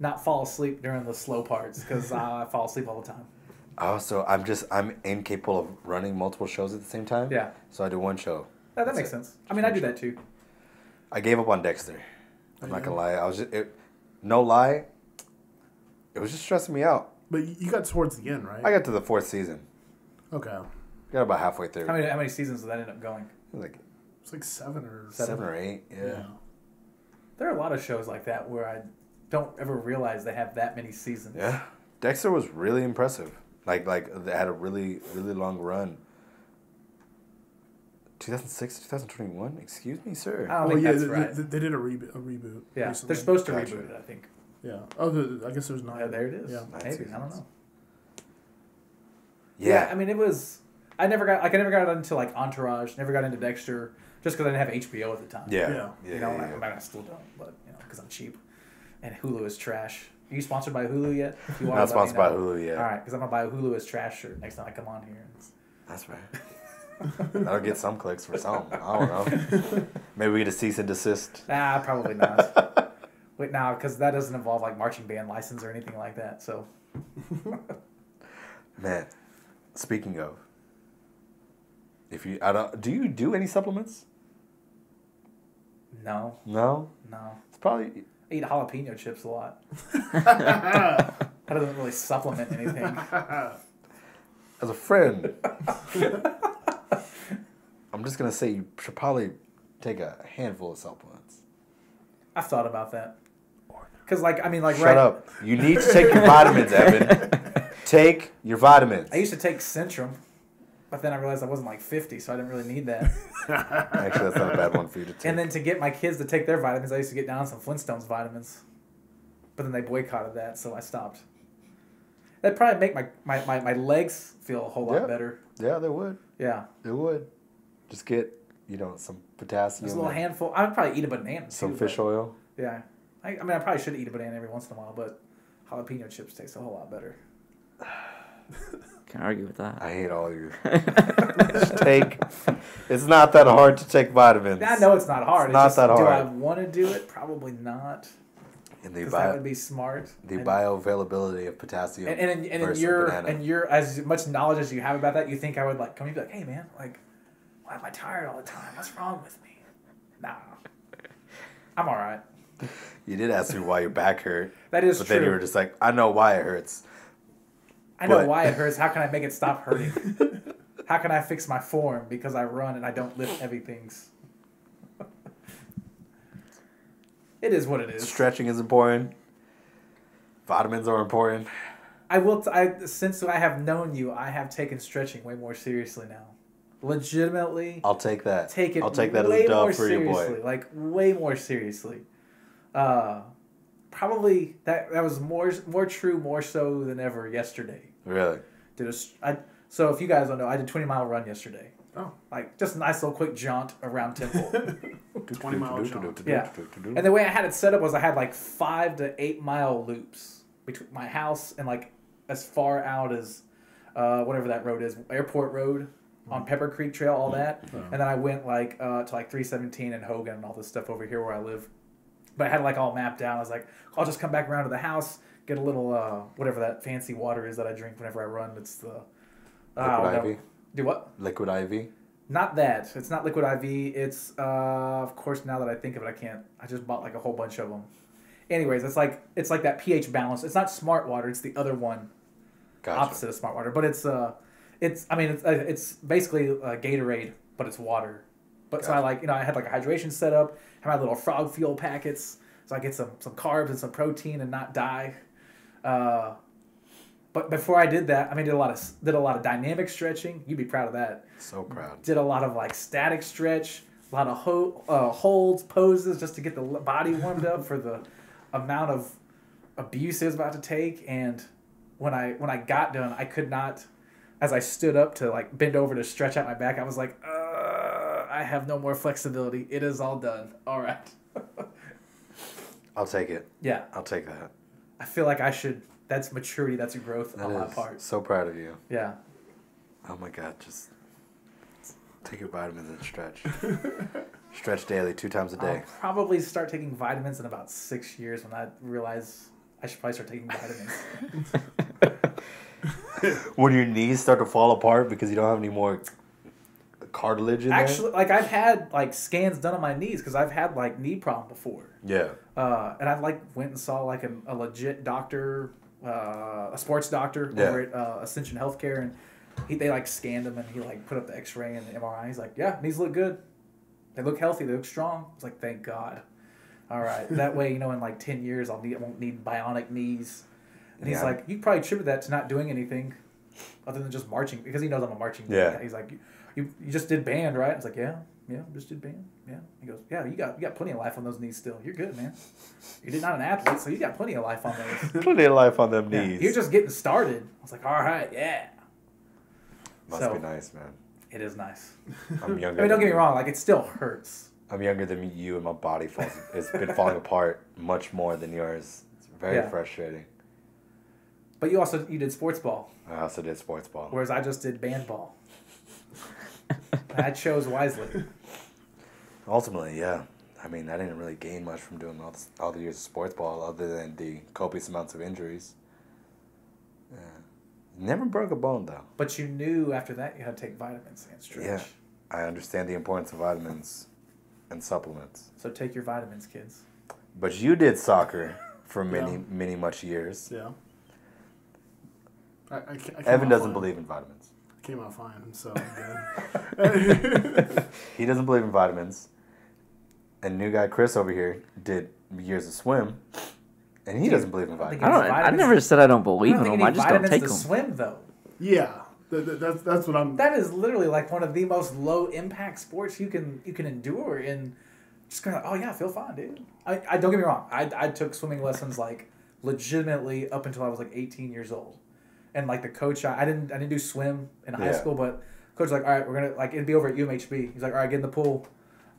not fall asleep during the slow parts because I fall asleep all the time. also I'm just I'm incapable of running multiple shows at the same time. Yeah. So I do one show. That, that makes it. sense. I mean, I do that too. I gave up on Dexter. I'm not gonna lie. I was just it, no lie. It was just stressing me out. But you got towards the end, right? I got to the fourth season. okay. Got about halfway through. How many how many seasons did that end up going? like It's like seven or seven or eight. Yeah. There are a lot of shows like that where I don't ever realize they have that many seasons. Yeah, Dexter was really impressive. Like like they had a really really long run. 2006 2021 excuse me sir I don't Oh think yeah, that's they, right. they, they did a reboot. A reboot. yeah, recently. they're supposed to Gotcha. reboot it. I think. Yeah. Oh, the, I guess there's nine. Yeah, there it is. Yeah. Nine Maybe I don't know. yeah, I mean, it was. I never got. Like, I never got into like Entourage. Never got into Dexter, just because I didn't have HBO at the time. yeah Yeah. yeah, You know, yeah, I, yeah. I, mean, I still don't, but you know, because I'm cheap, and Hulu is trash. Are you sponsored by Hulu yet? If you are, not let sponsored by. Hulu yet All right, because I'm gonna buy a Hulu as trash shirt next time I come on here. that's right that'll get some clicks for some I don't know maybe we get a cease and desist Nah, probably not. Wait, now because that doesn't involve like marching band license or anything like that. So man speaking of if you I don't do you do any supplements no, no no. it's probably I eat jalapeno chips a lot. that doesn't really supplement anything. as a friend, I'm just gonna say you should probably take a handful of supplements. I've thought about that. Cause like I mean like Shut right. up. You need to take your vitamins, Evan. Take your vitamins. I used to take Centrum, but then I realized I wasn't like 50, so I didn't really need that. Actually, that's not a bad one for you to take. and then to get my kids to take their vitamins, I used to get down some Flintstones vitamins. But then they boycotted that, so I stopped. That'd probably make my, my, my, my legs feel a whole lot Yeah. better. Yeah, they would. Yeah. They would. Just get you know some potassium, Just a little handful. I would probably eat a banana. some too, fish oil. Yeah. I, I mean, I probably should eat a banana every once in a while, but jalapeno chips taste a whole lot better. Can't argue with that. I hate all you. Just take. It's not that hard to take vitamins. I know it's not hard. It's not just, that Do I want to do it? Probably not. And the Because that would be smart. the And- bioavailability of potassium. and and, and, and your banana. and your as much knowledge as you have about that, you think I would like come and be like, hey man, like, why am I tired all the time? What's wrong with me? Nah, I'm all right. You did ask me why your back hurt, That is but true. then you were just like, I know why it hurts. I know but- why it hurts. How can I make it stop hurting? How can I fix my form because I run and I don't lift heavy things? It is what it is. Stretching is important. Vitamins are important. I will. T- I since I have known you, I have taken stretching way more seriously now. Legitimately, I'll take that. take it. I'll take that as way a more dub for your seriously, boy. Like way more seriously. Uh, probably that that was more more true more so than ever yesterday. Really? Did a I, so if you guys don't know, I did twenty mile run yesterday. Oh, Like just a nice little quick jaunt around Temple. twenty mile jump. Yeah. and the way I had it set up was I had like five to eight mile loops between my house and like as far out as uh, whatever that road is, Airport Road on Pepper Creek Trail, all that. Oh. And then I went like uh, to like 317 and Hogan and all this stuff over here where I live. But I had it like all mapped down. I was like, I'll just come back around to the house, get a little uh, whatever that fancy water is that I drink whenever I run. It's the uh, I Liquid don't know. IV. Do what? Liquid IV. Not that. It's not liquid IV. It's uh, of course now that I think of it, I can't. I just bought like a whole bunch of them. Anyways, it's like it's like that pH balance. It's not smart water. It's the other one, Gotcha. opposite of smart water. But it's uh, it's I mean it's uh, it's basically uh, Gatorade, but it's water. But so I like you know I had like a hydration setup. Had my little frog fuel packets, so I get some some carbs and some protein and not die. Uh, but before I did that, I mean did a lot of did a lot of dynamic stretching. You'd be proud of that So proud. did a lot of like static stretch, a lot of ho- uh, holds, poses just to get the body warmed up for the amount of abuse it was about to take. And when I when I got done, I could not. As I stood up to like bend over to stretch out my back, I was like, uh, I have no more flexibility. It is all done. All right. I'll take it. Yeah, I'll take that. I feel like I should. That's maturity. That's a growth That on my part. so proud of you. Yeah. Oh my god, just take your vitamins and stretch. stretch daily, two times a day. I'll probably start taking vitamins in about six years when I realize I should probably start taking vitamins. When your knees start to fall apart because you don't have any more cartilage in Actually, like I've had like scans done on my knees because I've had like knee problem before, Yeah. uh, and I like went and saw like a, a legit doctor, uh, a sports doctor Yeah. over at uh, Ascension Healthcare, and he they like scanned him and he like put up the X-ray and the MRI. He's like, yeah, knees look good, they look healthy, they look strong. I was like, thank God. All right. That way, you know, in like ten years, I'll need I won't need bionic knees. And he's Yeah. like, you probably attribute that to not doing anything other than just marching because he knows I'm a marching. Yeah. guy. He's like, you, you just did band, right? I was like, yeah, yeah, just did band. Yeah. He goes, yeah, you got you got plenty of life on those knees still. You're good, man. You're not an athlete, so you got plenty of life on those. Plenty of life on them Yeah. knees. You're just getting started. I was like, all right, yeah. Must so- be nice, man. It is nice. I'm younger. I mean, don't get me wrong. Like, it still hurts. I'm younger than you, and my body falls. It's been falling apart much more than yours. It's very Yeah. frustrating. But you also you did sports ball, I also did sports ball. whereas I just did band ball. I chose wisely. Ultimately, yeah. I mean, I didn't really gain much from doing all, this, all the years of sports ball, other than the copious amounts of injuries. Yeah. Never broke a bone though. But you knew after that you had to take vitamins and stretch. Yeah. I understand the importance of vitamins and supplements. So take your vitamins, kids. But you did soccer for many, Yeah. many much years. Yeah. I, I, I Evan doesn't fine. believe in vitamins. Came out fine, so I'm good. He doesn't believe in vitamins. And new guy Chris over here did years of swim, and he Dude, doesn't believe in I don't vitamins. I don't. I Vitamins- never said I don't I believe don't in think them. I just don't vitamins take to them. swim though. yeah, that, that, that's that's what I'm. That is literally like one of the most low impact sports you can you can endure and just kind of oh yeah I feel fine dude. I, I don't get me wrong I, I took swimming lessons like legitimately up until I was like 18 years old, and like the coach I, I didn't I didn't do swim in high Yeah. school but coach was like all right we're gonna like it'd be over at UMHB he's like all right get in the pool,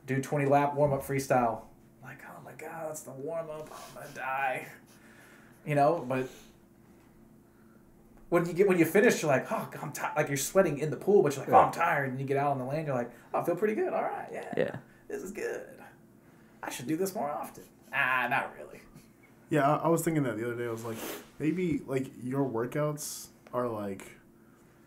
do 20 lap warm up freestyle. Like oh my god that's the warm up I'm gonna die, you know but when you get when you finish, you're like, oh, I'm tired. Like you're sweating in the pool, but you're like, oh, I'm tired. And you get out on the land, you're like, oh, I feel pretty good. All right, yeah, Yeah. this is good. I should do this more often. Ah, not really. Yeah, I, I was thinking that the other day. I was like, maybe like your workouts are like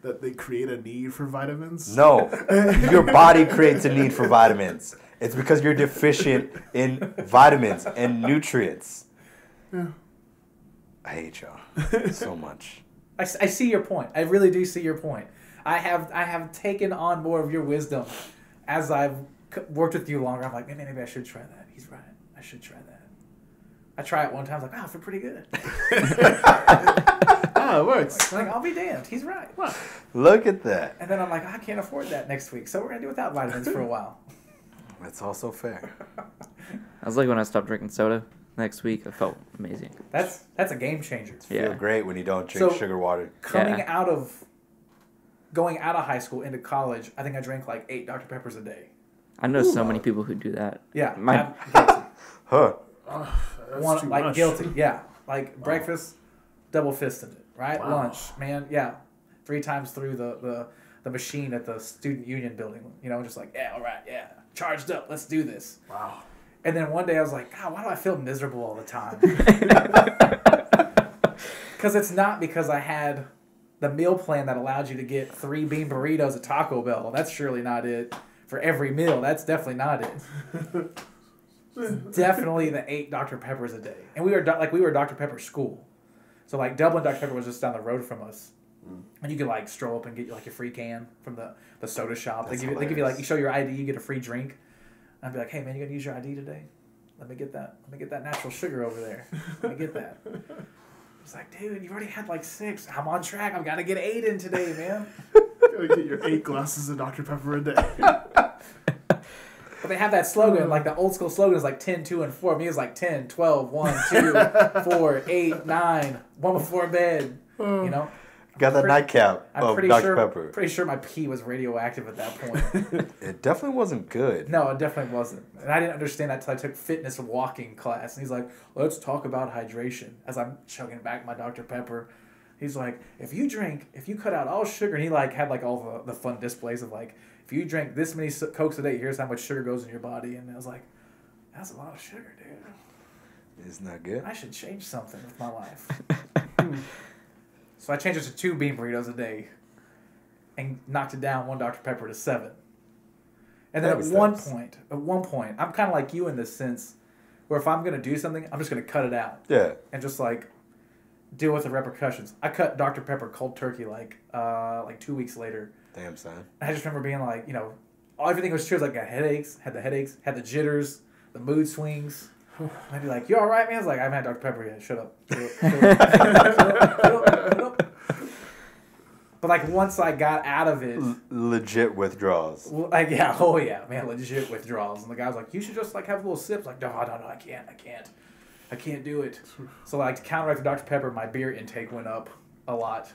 that they create a need for vitamins. No, your body creates a need for vitamins. It's because you're deficient in vitamins and nutrients. Yeah. I hate y'all so much. I, I see your point. I really do see your point. I have I have taken on more of your wisdom as I've worked with you longer. I'm like, maybe, maybe I should try that. He's right. I should try that. I try it one time. I was like, oh, I feel pretty good. ah, it works. like, I'll be damned. He's right. Look at that. And then I'm like, I can't afford that next week, so we're gonna do without vitamins for a while. That's also fair. I was like when I stopped drinking soda next week. I felt amazing. That's that's a game changer. Feel Yeah. great when you don't drink So- sugar water. Coming Yeah. out of going out of high school into college, I think I drank like eight Dr. Peppers a day. I know so many people who do that. Yeah, My- I'm guilty. Huh. That's One, too like much. guilty. Yeah, like breakfast, double fisted it. Right, Wow. lunch, man. Yeah, three times through the, the the machine at the student union building. You know, just like yeah, all right, yeah, charged up. Let's do this. Wow. And then one day I was like, God, why do I feel miserable all the time? Because it's not because I had the meal plan that allowed you to get three bean burritos at Taco Bell. That's surely not it for every meal. That's definitely not it. It's definitely the eight Dr. Peppers a day. And we were do- like we were Dr. Pepper school. So like Dublin Dr. Pepper was just down the road from us. And you could like stroll up and get like a free can from the, the soda shop. That's they give you, they give you like you show your ID, you get a free drink. I'd be like, hey man, you gonna use your ID today? Let me get that. Let me get that natural sugar over there. Let me get that. It's like, dude, you already had like six. I'm on track. I've got to get eight in today, man. Gotta get your eight glasses of Dr. Pepper a day. But they have that slogan, like the old school slogan is like 10, 2, and 4. Me is like 10, 12, 1, 2, 4, 8, 9, 1 before bed. You oh. know? Got that Pretty- nightcap I'm of pretty Dr. sure Pepper. pretty sure my pee was radioactive at that point. It definitely wasn't good. no, it definitely wasn't. And I didn't understand that until I took fitness walking class. And he's like, let's talk about hydration. As I'm chugging back my Dr. Pepper. He's like, if you drink, if you cut out all sugar, and he like had like all the, the fun displays of like, if you drink this many cokes a day, here's how much sugar goes in your body. And I was like, that's a lot of sugar, dude. It's not good. I should change something with my life. Hmm. So I changed it to two bean burritos a day, and knocked it down one Dr Pepper to seven. And then at one point, at one point, I'm kind of like you in this sense, where if I'm gonna do something, I'm just gonna cut it out Yeah. and just like deal with the repercussions. I cut Dr Pepper cold turkey like uh like two weeks later. Damn, son. I just remember being like, you know, everything was true. Like, I had headaches, had the headaches, had the jitters, the mood swings. I'd be like, "You all right, man?" I was like, "I haven't had Dr Pepper yet. Shut up." Shut up, shut up, shut up, shut up, shut up. But like once I got out of it, L- legit withdrawals. like yeah, oh yeah, man, legit withdrawals. And the guy was like, "You should just like have a little sip." Like, no, no, no, I can't, I can't, I can't do it. So like to counteract the Dr Pepper, my beer intake went up a lot.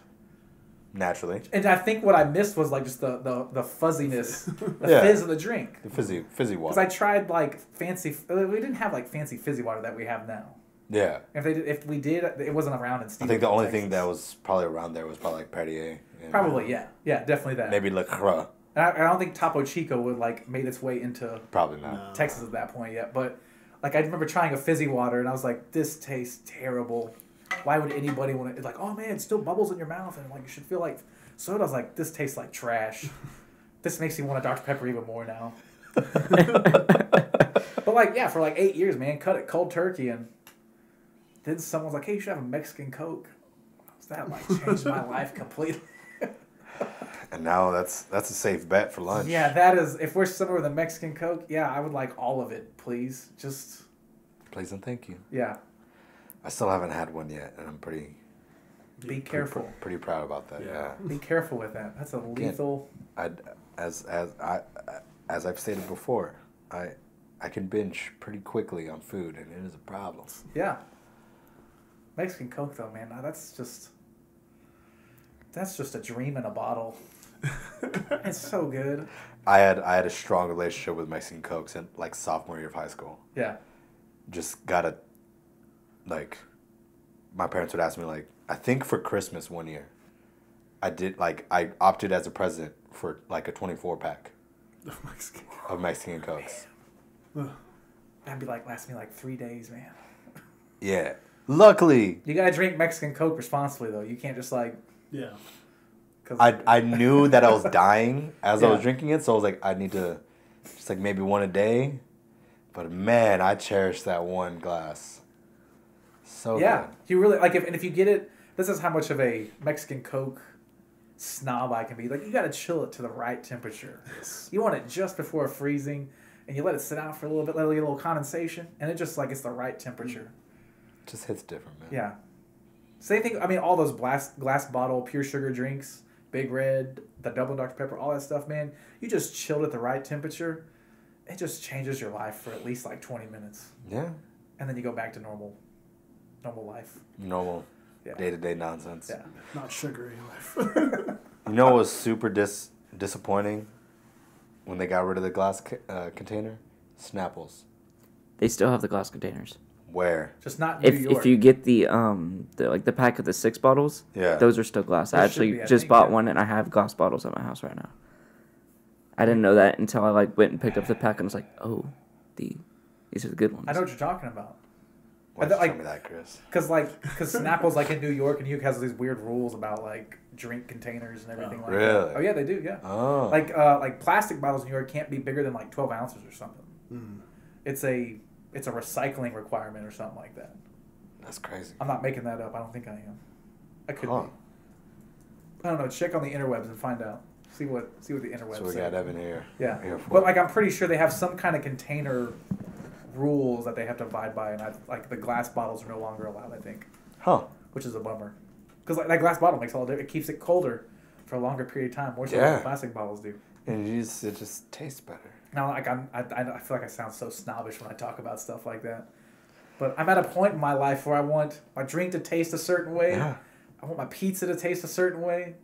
Naturally. And I think what I missed was like just the the, the fuzziness, the Yeah. fizz of the drink. The fizzy fizzy water. Because. I tried like fancy, uh, we didn't have like fancy fizzy water that we have now. Yeah. If they did, if we did, it wasn't around in I think the only thing that was probably around there was probably like Perrier. and probably yeah, yeah, definitely that. Maybe LaCroix. And I, I don't think Topo Chico would like made its way into Probably not. Texas at that point yet. But like I remember trying a fizzy water and I was like, this tastes terrible. Why would anybody want to? It's like, oh man, it still bubbles in your mouth and like you should feel like soda. I was like, this tastes like trash. this makes me want a Dr Pepper even more now. but like yeah, for like eight years, man, cut it cold turkey and then someone's like, hey, you should have a Mexican Coke. That like changed my life completely. And now that's that's a safe bet for lunch. Yeah, that is. If we're somewhere with a Mexican Coke, yeah, I would like all of it, please. Just Please and thank you. yeah, I still haven't had one yet, and I'm pretty be careful. pretty proud about that. Yeah. Yeah. Be careful with that. That's a lethal. I as as I as I've stated before, I I can binge pretty quickly on food, and it is a problem. Yeah. Mexican Coke though, man, uh, that's just that's just a dream in a bottle. it's so good. I had I had a strong relationship with Mexican Cokes in like sophomore year of high school. Yeah. Just gotta like my parents would ask me like I think for Christmas one year I did like I opted as a present for like a twenty four pack Mexican. of Mexican Cokes. That'd be like last me like three days, man. Yeah. Luckily You gotta drink Mexican Coke responsibly though. You can't just like Yeah. cause I I knew that I was dying as I was drinking it, so I was like, I need to just like maybe one a day. But man, I cherish that one glass. So yeah, good. you really like if and if you get it. This is how much of a Mexican Coke snob I can be. Like you gotta chill it to the right temperature. You want it just before freezing, and you let it sit out for a little bit, let it get a little condensation, and it just like it's the right temperature. Just hits different, man. Yeah. Same thing. I mean, all those glass glass bottle pure sugar drinks, Big Red, the Double Dr Pepper, all that stuff, man. You just chilled at the right temperature. It just changes your life for at least like twenty minutes, Yeah. and then you go back to normal, normal life. Normal Yeah. day to day nonsense. Yeah. Not sugary life. You know what was super dis- disappointing when they got rid of the glass ca- uh, container? Snapples. They still have the glass containers. Where? Just not New If York. if you get the um the like the pack of the six bottles, Yeah. those are still glass. I actually be, I just think, bought yeah. one and I have glass bottles at my house right now. I didn't know that until I like went and picked up the pack and was like, oh, the these are the good ones. I know what you're talking about. Why I did you tell like- me that, Chris? Cause like, cause Snapple's like in New York, and New York has these weird rules about like drink containers and everything like Really? that. Oh yeah, they do. Yeah. Oh. Like uh, like plastic bottles in New York can't be bigger than like twelve ounces or something. Mm. It's a it's a recycling requirement or something like that. That's crazy. I'm not making that up. I don't think I am. I could Huh. be. I don't know. Check on the interwebs and find out. See what see what the interwebs So we say. got Evan here. Yeah, Here but like I'm pretty sure they have some kind of container rules that they have to abide by, and I, like the glass bottles are no longer allowed. I think, Huh. which is a bummer, because like that glass bottle makes all the difference. It keeps it colder for a longer period of time, more so Yeah. than plastic bottles do. And it just, it just tastes better. Now, like I'm, I, I I feel like I sound so snobbish when I talk about stuff like that, but I'm at a point in my life where I want my drink to taste a certain way. Yeah. I want my pizza to taste a certain way.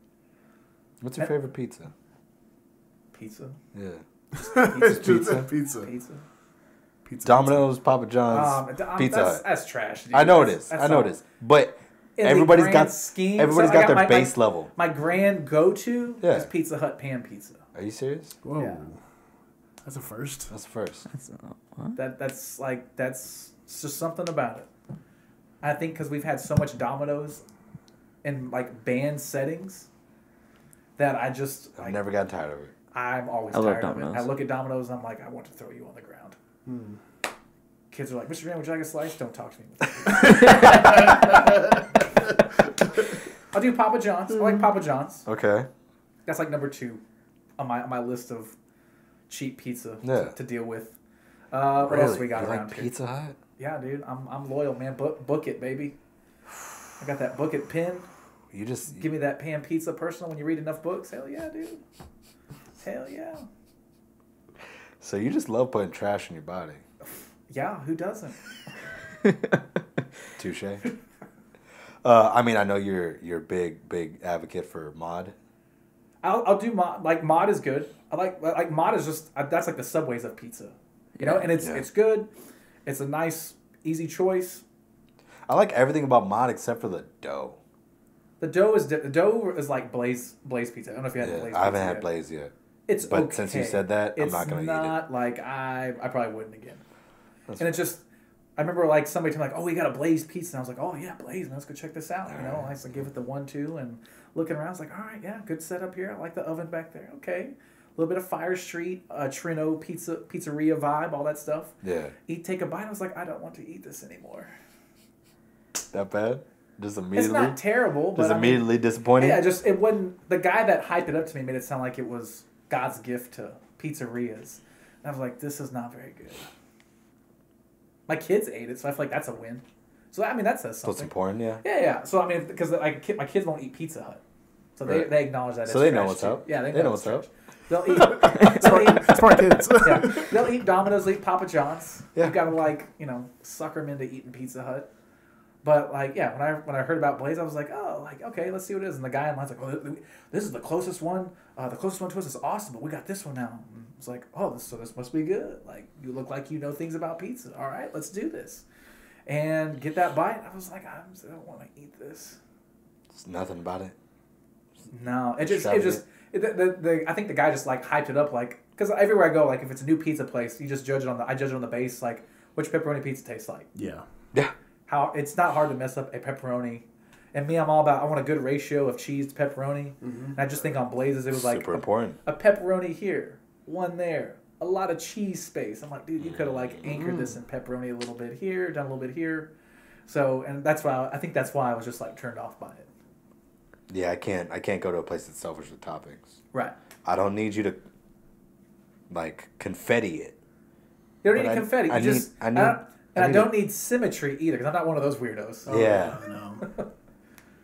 What's your Uh, favorite pizza? Pizza, Yeah. it's just pizza? pizza. pizza. Pizza. Domino's, Papa John's, Um, um, Pizza that's, Hut. that's trash. dude. I know it That's- is. that's I know all- it is. But in the everybody's grand got scheme, everybody's so I got their my- base my, level. My grand go-to Yeah. is Pizza Hut pan pizza. Are you serious? Whoa. Yeah. That's a first. That's a first. That's, what? That that's like that's just something about it. I think because we've had so much Domino's in like band settings that I just I've like, never got tired of it. I'm always I love tired of it. I look at Domino's and I'm like, I want to throw you on the ground. Hmm. Kids are like, Mr. Graham, would you like a slice? Don't talk to me. I'll do Papa John's. I like Papa John's. Okay. That's like number two on my on my list of cheap pizza Yeah. to, to deal with. Uh, what else we got You around like here? Pizza Hut? Yeah, dude, I'm I'm loyal, man. Book book it, baby. I got that book it pin. You just Give me that pan pizza personal when you read enough books. Hell yeah, dude. Hell yeah. so you just love putting trash in your body. Yeah, who doesn't? Touche. uh, I mean, I know you're you're big big advocate for mod. I'll, I'll do mod like mod is good. I like like mod is just uh, that's like the subways of pizza, you know, Yeah. and it's Yeah. it's good. It's a nice easy choice. I like everything about mod except for the dough. The dough is the dough is like blaze blaze pizza. I don't know if you had Yeah, blaze. I haven't had yet. Blaze yet. It's but okay. since you said that, I'm it's not gonna eat it. not like I I probably wouldn't again. That's and it just I remember like somebody told me like, oh, we got a Blaze pizza, and I was like, oh yeah, Blaze, let's go check this out. You know, I used to give it the one two and looking around, I was like, all right, yeah, good setup here. I like the oven back there. Okay, a little bit of Fire Street, uh, Trino pizza pizzeria vibe, all that stuff. Yeah, Eat, take a bite. I was like, I don't want to eat this anymore. that bad? Just immediately. It's not terrible, but just I mean, immediately disappointing. yeah, just it wasn't. The guy that hyped it up to me made it sound like it was God's gift to pizzerias. And I was like, this is not very good. My kids ate it, so I feel like that's a win. So I mean, that says so it's important, yeah. Yeah, yeah. So I mean, because like my kids won't eat Pizza Hut, so they, Right. they acknowledge that. So it's they know what's too. up. Yeah, they, They know it's what's up. They'll eat. they'll eat Smart kids. yeah, they'll eat Domino's, they'll eat Papa John's. Yeah. You gotta like you know sucker them into eating Pizza Hut. But like yeah, when I when I heard about Blaze, I was like, oh, like okay, let's see what it is. And the guy in line's like, oh, th- this is the closest one. Uh, the closest one to us is awesome, but we got this one now. And it's like, oh, this, so this must be good. Like you look like you know things about pizza. All right, let's do this. And get that bite. I was like, I'm, I don't want to eat this. It's nothing about it. No, it just it just it, the, the, the I think the guy just like hyped it up like because everywhere I go like if it's a new pizza place you just judge it on the I judge it on the base like which pepperoni pizza tastes like yeah. Yeah, how it's not hard to mess up a pepperoni and me I'm all about I want a good ratio of cheese to pepperoni mm-hmm. and I just think on Blazes it was like super a, important. a pepperoni here one there a lot of cheese space I'm like dude you could have like anchored this in mm. pepperoni a little bit here done a little bit here so and that's why I, I think that's why I was just like turned off by it Yeah, I can't. I can't go to a place that's selfish with toppings. right I don't need you to like confetti it. You don't But need I- confetti. I you need- just, I I need- don't, and I I, need don't a- need symmetry either because I'm not one of those weirdos. Oh, Yeah. I know.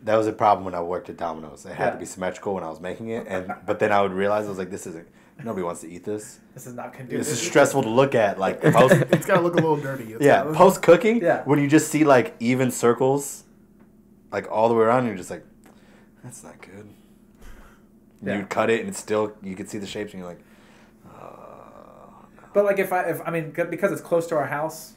That was a problem when I worked at Domino's. It had Yeah. to be symmetrical when I was making it, and but then I would realize I was like, this isn't. Nobody wants to eat this. This is not conducive. This is stressful to look at. Like post, It's gotta look a little dirty. It's yeah, post cooking. Yeah. When you just see like even circles, like all the way around, you're just like, that's not good. Yeah. You cut it and it's still you can see the shapes, and you're like, oh, But like if I, if I mean, because it's close to our house,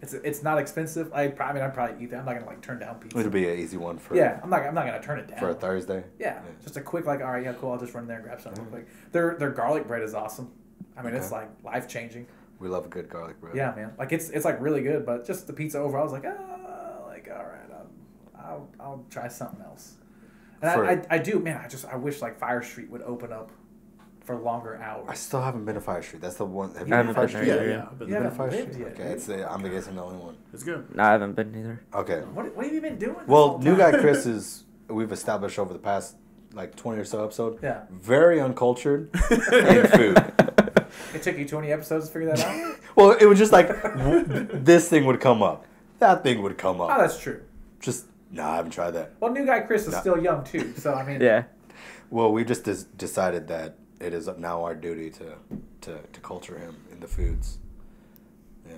it's it's not expensive. I, I mean, I'd probably eat that. I'm not gonna like turn down pizza. it'll be an easy one for yeah, I'm not. I'm not gonna turn it down. for a Thursday. yeah, just a quick like, all right, yeah, cool. I'll just run there and grab something real quick. Their their garlic bread is awesome. I mean, it's like life changing. We love a good garlic bread. Yeah, man. Like it's it's like really good, but just the pizza overall, I was like, ah, like all right, I'll I'll, I'll try something else. And For- I, I I do, man. I just I wish like Fire Street would open up for longer hours. I still haven't been to Fire Street. That's the one. Have you I been to haven't Fire been Street? there Yeah, yeah. But You Been to haven't Fire lived Street? yet, Okay, it's the, I'm the guessing the only one. It's good. No, I haven't been either. Okay. What, what have you been doing? Well, new guy Chris is we've established over the past like 20 or so episode. Yeah. Very uncultured in food. It took you 20 episodes to figure that out? Well, it was just like this thing would come up, that thing would come up. oh, that's true. Just nah, I haven't tried that. Well, new guy Chris is No. still young too, so I mean, Yeah. Well, we just des- decided that it is now our duty to to to culture him in the foods. Yeah.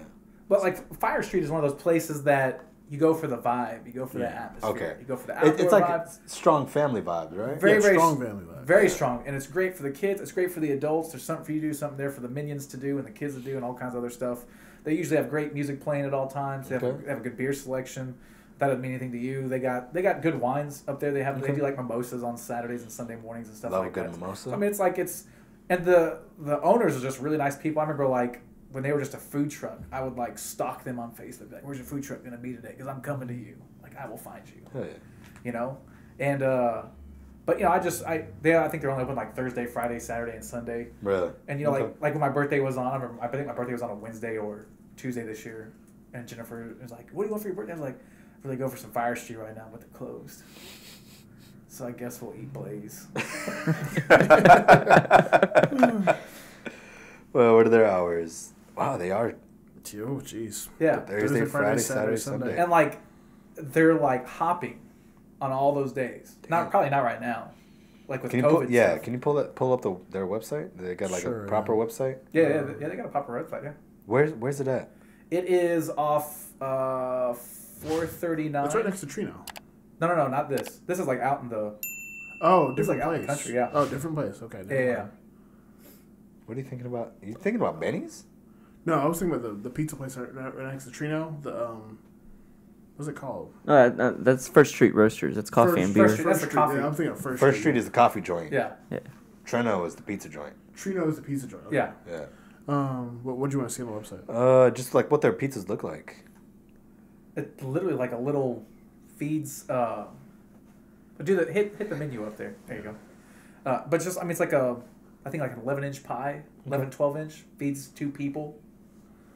But like Fire Street is one of those places that you go for the vibe, you go for the atmosphere, Okay. you go for the It, outdoor it's like vibe. strong family vibes, right? Very, Yeah, very strong family life. Very strong, and it's great for the kids. It's great for the adults. There's something for you to do, something there for the minions to do, and the kids to do, and all kinds of other stuff. They usually have great music playing at all times. They have, Okay. they have a good beer selection. That doesn't mean anything to you. They got they got good wines up there. They have they do like mimosas on Saturdays and Sunday mornings and stuff Love a like good that. mimosa. I mean, it's like it's, and the the owners are just really nice people. I remember like when they were just a food truck, I would like stalk them on Facebook, like, "Where's your food truck gonna be today? Because I'm coming to you. Like I will find you." Hell yeah. you know, and uh, but you know, I just I they I think they're only open like Thursday, Friday, Saturday, and Sunday, Really. and you know, Okay. like like when my birthday was on, I, remember, I think my birthday was on a Wednesday or Tuesday this year, and Jennifer was like, "What do you want for your birthday?" I was like, "Really go for some Fire Street right now, but they're closed." So I guess we'll eat Blaze. well, what are their hours? Wow, they are Oh, jeez. Yeah. Thursday, Friday, Saturday, Sunday. And like they're like hopping on all those days. Not probably not right now. Like with Can you COVID. pull, yeah, stuff. can you pull that pull up the their website? They got like Sure, a proper yeah. website. Yeah, yeah, yeah. They got a proper website. Yeah. Where's where's it at? It is off uh 439. It's right next to Treno. No, no, no, not this. This is like out in the. Oh, It's, like, different out in place. the country, yeah. Oh, different place. Okay. never Yeah, yeah. mind. What are you thinking about? you thinking about Benny's? No, I was thinking about the, the pizza place right, right right next to Treno. The um, what's it called? No, that- that- that's First Street Roasters. It's coffee First- and beer. First Street. That's the coffee. Yeah, I'm thinking of First, First Street is the coffee joint. Yeah, Treno is the pizza joint. Treno is the pizza joint. Okay. yeah. Yeah. Um, what what do you want to see on the website? Uh, just like what their pizzas look like. It's literally like a little feeds. Uh, do the hit hit the menu up there. There you go. Uh, but just I mean it's like a, I think like an 11 inch pie, 11 12 inch feeds two people.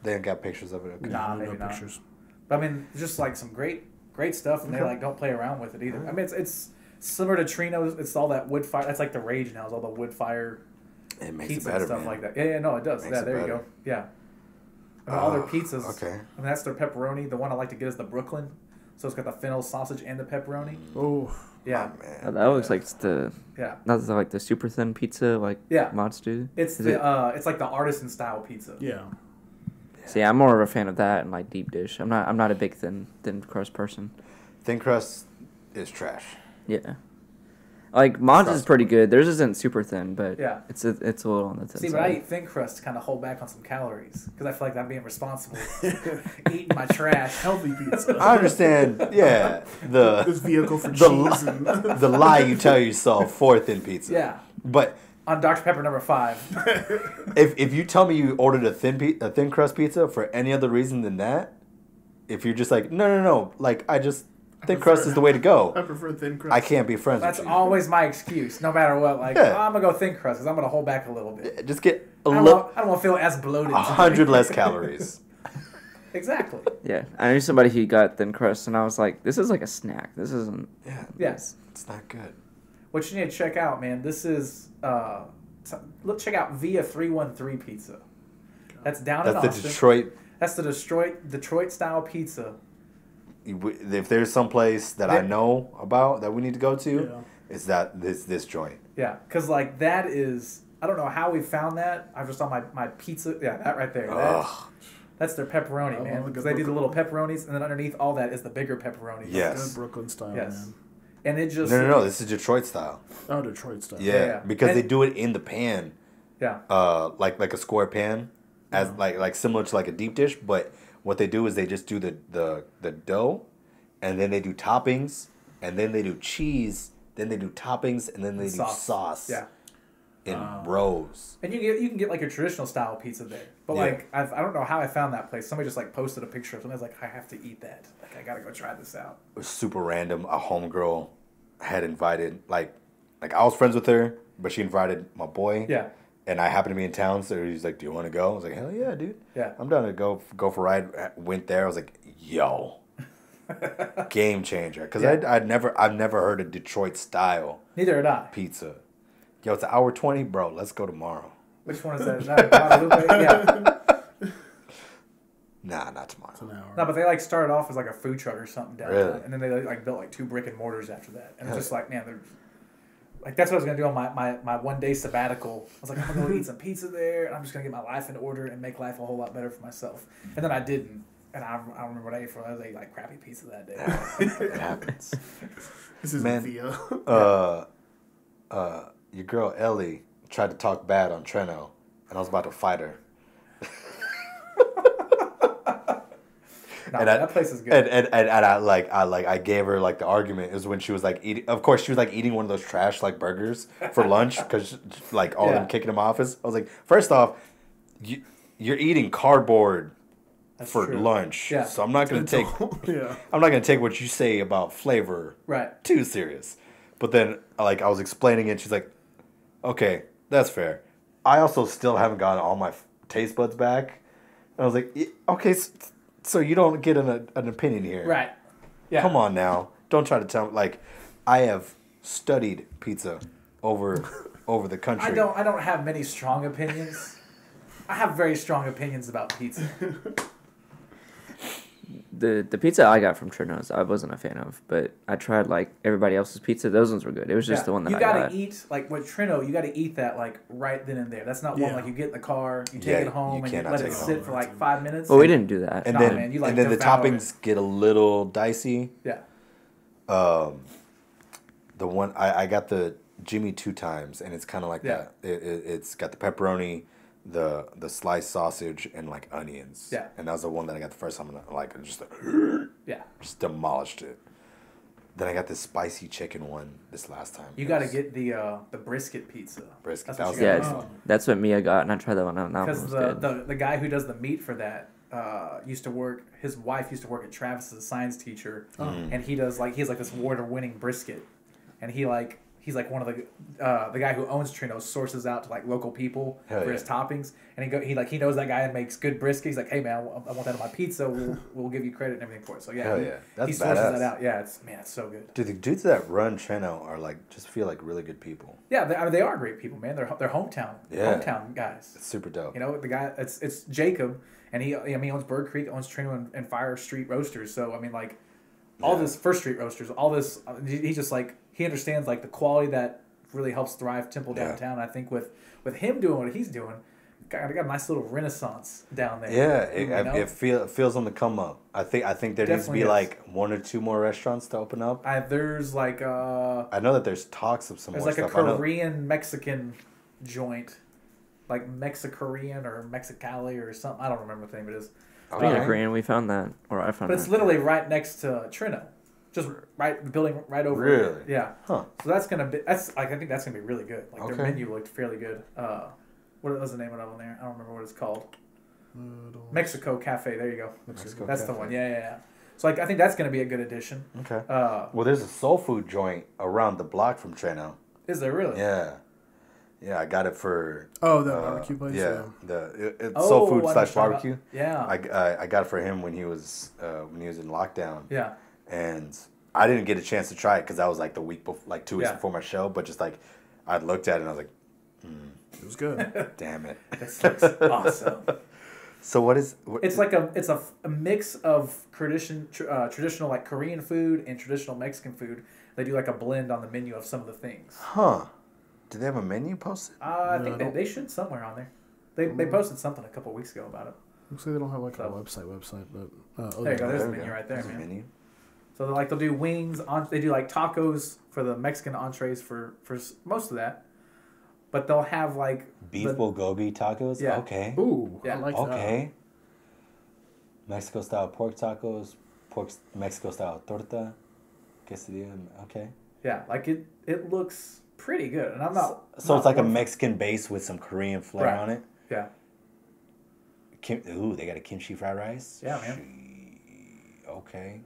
They ain't got pictures of it. Okay. Nah, no maybe not. pictures. But I mean, just like some great, great stuff, and they like don't play around with it either. I mean, it's it's similar to Treno's. It's all that wood fire. That's like the rage now. Is all the wood fire It makes pizza it better, and stuff man. like that. Yeah, yeah, no, it does. Makes yeah, it there you go. Yeah. I all their Ah, pizzas. okay. I mean, that's their pepperoni. The one I like to get is the Brooklyn. So it's got the fennel sausage and the pepperoni. Oh, Yeah, Oh, man. That looks like it's the yeah. not the, like the super thin pizza like Yeah. mods do. It's Is the it- uh, it's like the artisan style pizza. yeah. See, I'm more of a fan of that and like deep dish. I'm not. I'm not a big thin thin crust person. Thin crust is trash. Yeah. Like mods is pretty good. Theirs isn't super thin, but Yeah. it's a, it's a little on the thin See, side. but I eat thin crust to kind of hold back on some calories because I feel like I'm being responsible, eating my trash. Healthy pizza. I understand. Yeah, the this the vehicle for the cheese li- and the lie you tell yourself for thin pizza. Yeah, But on Dr Pepper number five. if if you tell me you ordered a thin pi- a thin crust pizza for any other reason than that, if you're just like no no no, like I just thin crust is the way to go. I go. prefer thin crust. I can't be friends That's with you. always my excuse, no matter what. Like, Yeah. "Oh, I'm gonna go thin crust because I'm gonna hold back a little bit. Just get a little I don't want to feel as bloated. a today. hundred less calories. Exactly. Yeah, I knew somebody who got thin crust, and I was like, "This is like a snack. This isn't." Yeah, Yes. it's not good. What you need to check out, man. This is uh, t- look check out Via Three One Three Pizza. That's down That's in the Austin. Detroit. That's the Detroit Detroit style pizza. If there's some place that I know about that we need to go to, Yeah. it's that this this joint. Yeah, because like that is I don't know how we found that. I just saw my my pizza. Yeah, that right there. That, that's their pepperoni, Oh, man. Because they do the little pepperonis, and then underneath all that is the bigger pepperoni. Yes. Good Brooklyn style, Yes. man. And it just No, no, no. This is Detroit style. Oh, Detroit style. Yeah, Yeah, yeah. because And- they do it in the pan, Yeah. uh, like like a square pan, as like like similar to like a deep dish. But what they do is they just do the the the dough, and then they do toppings, and then they do cheese, then they do toppings, and then they do Sauce. sauce. Yeah. in Ah. rows. And you get you can get like a traditional style pizza there, but Yeah. like I've, I don't know how I found that place. Somebody just like posted a picture of something. I was like, I have to eat that. Like I gotta go try this out. It was super random. A homegirl had invited like like I was friends with her, but she invited my boy. Yeah, And I happened to be in town, so he's like, "Do you want to go?" I was like, "Hell yeah, dude! yeah. I'm down to go go for a ride." Went there. I was like, "Yo, game changer!" Because Yeah. I'd, I'd never I've never heard of Detroit style Neither did I. pizza. Yo, it's an hour twenty, bro. Let's go tomorrow. Which one is that? Is that Guadalupe? yeah. Nah, not tomorrow. It's an hour. No, but they like started off as like a food truck or something down Really? there, and then they like built like two brick and mortars after that, and it's just like man, they're like that's what I was gonna do on my, my, my one day sabbatical. I was like, I'm gonna go eat some pizza there, and I'm just gonna get my life in order and make life a whole lot better for myself. And then I didn't, and I, I don't remember what I ate for. I ate like crappy pizza that day. it happens. This is Man. Via. Uh, uh, your girl Ellie tried to talk bad on Treno, and I was about to fight her. And I- that place is good. And, and, and, and I like I like I gave her like the argument is when she was like eating. Of course, she was like eating one of those trash like burgers for lunch because like all Yeah. them kicking them off. Is I was like, first off, you you're eating cardboard That's for true. lunch, Yeah. so I'm not gonna take yeah. I'm not gonna take what you say about flavor right. too serious. But then like I was explaining it, she's like, okay, that's fair. I also still haven't gotten all my f- taste buds back. And I was like, okay, so you don't get an, an opinion here. Right. Yeah. Come on now. Don't try to tell me like I have studied pizza over over the country. I don't. I don't have many strong opinions. I have very strong opinions about pizza. The the pizza I got from Treno's, I wasn't a fan of, but I tried like everybody else's pizza. Those ones were good. It was just Yeah, the one that you gotta got. eat like with Trino. You gotta eat that like right then and there. That's not one like you get in the car, you take Yeah, it home, you and you let it it sit for like five minutes. Well, we didn't do that. And Nah, then man, you like and then the toppings get a little dicey. Yeah, Um, the one I, I got the Jimmy two times, and it's kind of like Yeah. that. It, it, it's got the pepperoni, the the sliced sausage, and like onions. Yeah. And that was the one that I got the first time. and I like just yeah. just demolished it. Then I got this spicy chicken one this last time. You got to get the uh, the brisket pizza. Brisket, That's that what was yeah, gotta that's what Mia got, and I tried that one out. and That one Because the, good. the the guy who does the meat for that uh, used to work. His wife used to work at Travis as a science teacher, Mm. and he does like he has like this award winning brisket, and he like he's like one of the uh, the guy who owns Treno sources out to like local people Hell for yeah. his toppings, and he go he like he knows that guy and makes good brisket. He's like, hey man, I want that on my pizza. We'll we'll give you credit and everything for it. So yeah, Hell he, yeah. That's he sources badass. that out. Yeah, it's man, it's so good. Dude, the dudes that run Treno are like just feel like really good people. Yeah, they, I mean, they are great people, man. They're they're hometown Yeah. hometown guys. It's super dope. You know, the guy it's it's Jacob, and he I mean he owns Bird Creek, owns Treno and, and First Street Roasters. So I mean like all Yeah. this First Street Roasters, all this uh, he- he's just like he understands like the quality that really helps thrive Temple Yeah. downtown. I think with with him doing what he's doing, got got a nice little renaissance down there. Yeah, it, You know? it feel it feels on the come up. I think I think there needs to be is. like one or two more restaurants to open up. I, there's like uh I know that there's talks of some there's more like a stuff. I know- Korean Mexican joint. Like Mexicorean or Mexicali or something. I don't remember what the name it is. Speaking Okay. of Korean, we found that, or I found But it's literally right next to Treno, just right the building right over. Really? Yeah. Huh. So that's gonna be that's like I think that's gonna be really good. Like Okay. their menu looked fairly good. Uh, what was the name of it on there? I don't remember what it's called. Don't- Mexico Cafe. There you go. Mexico that's the one. Yeah, yeah, yeah. So like I think that's gonna be a good addition. Okay. Uh, Well, there's a soul food joint around the block from Treno. is there really? Yeah. Yeah, I got it for. Oh, the uh, barbecue place. Yeah, Yeah. the it, it's Oh, soul food slash what you're talking barbecue. about. Yeah. I, I I got it for him when he was uh, when he was in lockdown, yeah. And I didn't get a chance to try it because that was like the week before, like two weeks Yeah. before my show. But just like I looked at it and I was like, It was good. damn it. This looks awesome. So what is? What, It's like a it's a, a mix of tradition tr- uh, traditional like Korean food and traditional Mexican food. They do like a blend on the menu of some of the things. huh? Do they have a menu posted? Uh, I No, think I they, they should somewhere on there. They, they posted something a couple weeks ago about it. Looks like they don't have like a website website, but uh, oh, There you go, there's There the we menu right there, There's a man. Menu. So they like they'll do wings on. They do like tacos for the Mexican entrees for for most of that, but they'll have like Beef the- bulgogi tacos. Yeah. Okay. Ooh, Yeah. I like okay. Mexico style pork tacos, pork Mexico style torta, quesadilla. Okay. yeah like it it looks pretty good, and I'm not. So not it's like a one- Mexican base with some Korean flair Right. on it. Yeah, Kim, ooh, they got a kimchi fried rice. Yeah, man. Gee, Okay.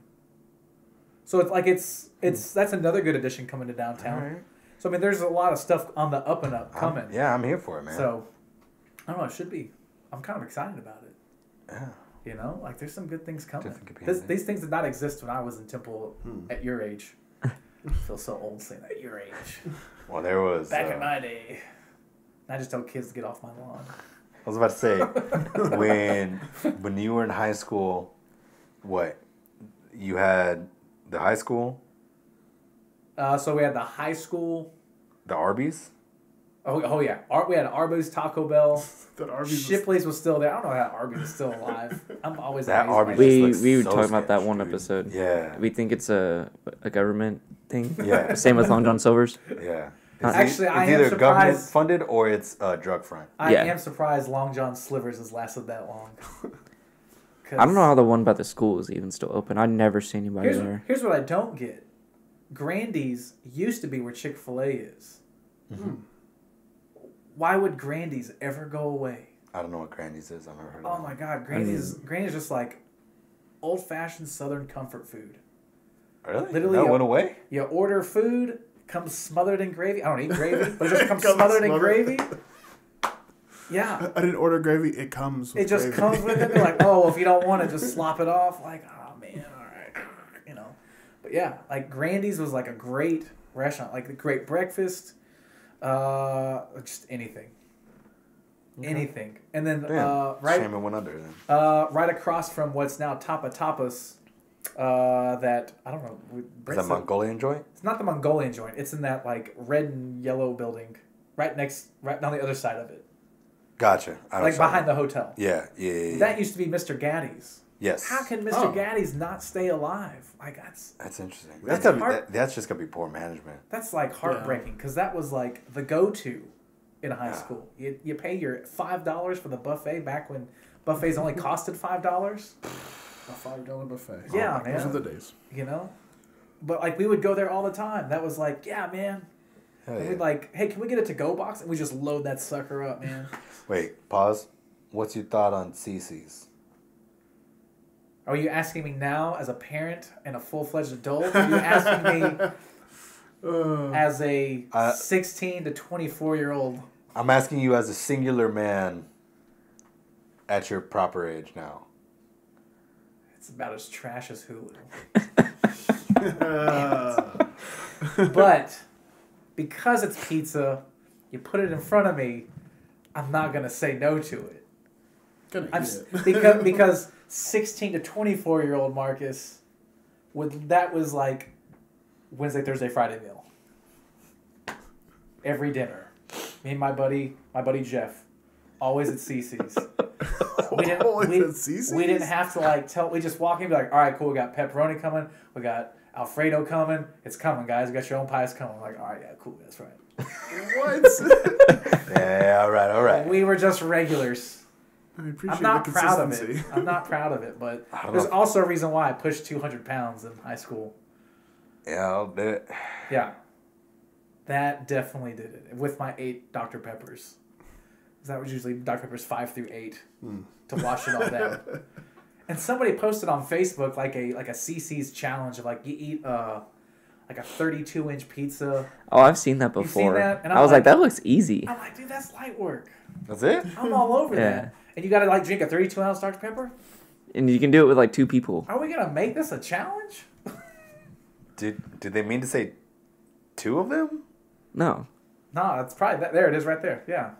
So it's like it's it's that's another good addition coming to downtown. Alright. So I mean, there's a lot of stuff on the up and up I'm- coming. yeah, I'm here for it, man. So I don't know. It should be. I'm kind of excited about it. yeah. You know, like there's some good things coming. Definitely could be This, these things did not exist when I was in Temple at your age. I feel so old saying that at your age. Well, there was. Back uh, in my day, I just tell kids to get off my lawn. I was about to say when when you were in high school, what you had the high school, Uh, so we had the high school. the Arby's. Oh, oh yeah, Ar- we had Arby's, Taco Bell. That Arby's was- Shipley's was still there. I don't know how Arby's is still alive. I'm always That amazed Arby's that. just We looks we were so talking about that one dude. episode. Yeah. We think it's a a government thing. Yeah. Same with Long John Silver's. Yeah. It's, Actually, it's I am either government surprised- funded or it's uh, drug front. I Yeah. am surprised Long John Slivers has lasted that long. I don't know how the one by the school is even still open. I never see anybody Here's, there. here's what I don't get. Grandy's used to be where Chick Fil A is. Mm-hmm. Why would Grandy's ever go away? I don't know what Grandy's is. I've never heard Oh of Oh my. God, Grandy's Grandy's just like old fashioned Southern comfort food. Really? Literally, that uh, went away? You order food, comes smothered in gravy. I don't eat gravy, but it just comes Comes smothered in gravy. Yeah, I didn't order gravy. It comes. With it just gravy. comes with it. They're like, oh, if you don't want it, just slop it off. Like, oh man, all right, you know. But yeah, like Grandy's was like a great restaurant, like a great breakfast, uh, just anything. anything. And then Damn. uh, right Shaman went under then. uh, right across from what's now Tapa Tapas, uh, that I don't know. Is that the- Mongolian joint? It's not the Mongolian joint. It's in that like red and yellow building, right next, right on the other side of it, Gotcha. I like behind the hotel. Yeah, yeah, yeah. yeah. That used to be Mr. Gatti's. yes. How can Mr. Oh. Gatti's not stay alive? Like that's That's interesting. That's That's, gotta be, that, that's just gonna be poor management. that's like heartbreaking because that was like the go-to in high Yeah. school. You you pay your five dollars for the buffet back when buffets only costed five dollars. A five dollar buffet. Yeah, Those man. are the days. You know, but like we would go there all the time. That was like, yeah, man. Hell yeah. we'd like, hey, can we get a to-go box? And we just load that sucker up, man. Wait, pause. What's your thought on Cicis? Are you asking me now as a parent and a full fledged adult? Are you asking me Uh, as a Uh, 16 to 24 year old? I'm asking you as a singular man at your proper age now. It's about as trash as Hulu. uh, But because it's pizza, you put it in front of me, I'm not going to say no to it. gonna I'm it. because because 16 to 24 year old Marcus would that was like Wednesday, Thursday, Friday meal. Every dinner. Me and my buddy, my buddy Jeff, always at Cicis. We didn't, Always we, at Cicis? we didn't have to like tell. We just walk in, and be like, "All right, cool. We got pepperoni coming. We got Alfredo coming. It's coming, guys. We got your own pies coming." I'm like, "All right, yeah, cool. That's right." what? Yeah, all right, all right. We were just regulars. I appreciate I'm not the proud of it. I'm not proud of it, but there's know. also a reason why I pushed 200 pounds in high school. Yeah, I'll do it. Yeah, that definitely did it with my eight Dr Peppers. 'Cause That was usually Dr Peppers five through eight hmm. to wash it all down. And somebody posted on Facebook like a like a Cicis challenge of like you eat uh like a 32 inch pizza. Oh, I've seen that You've seen before. that? And I was like, like- that looks easy. I'm like, dude, that's light work. That's it? I'm all over Yeah. that. And you got to like drink a 32 ounce Dr Pepper. And you can do it with like two people. Are we gonna make this a challenge? Did did they mean to say two of them? No, No, it's probably that. There it is, right there. Yeah.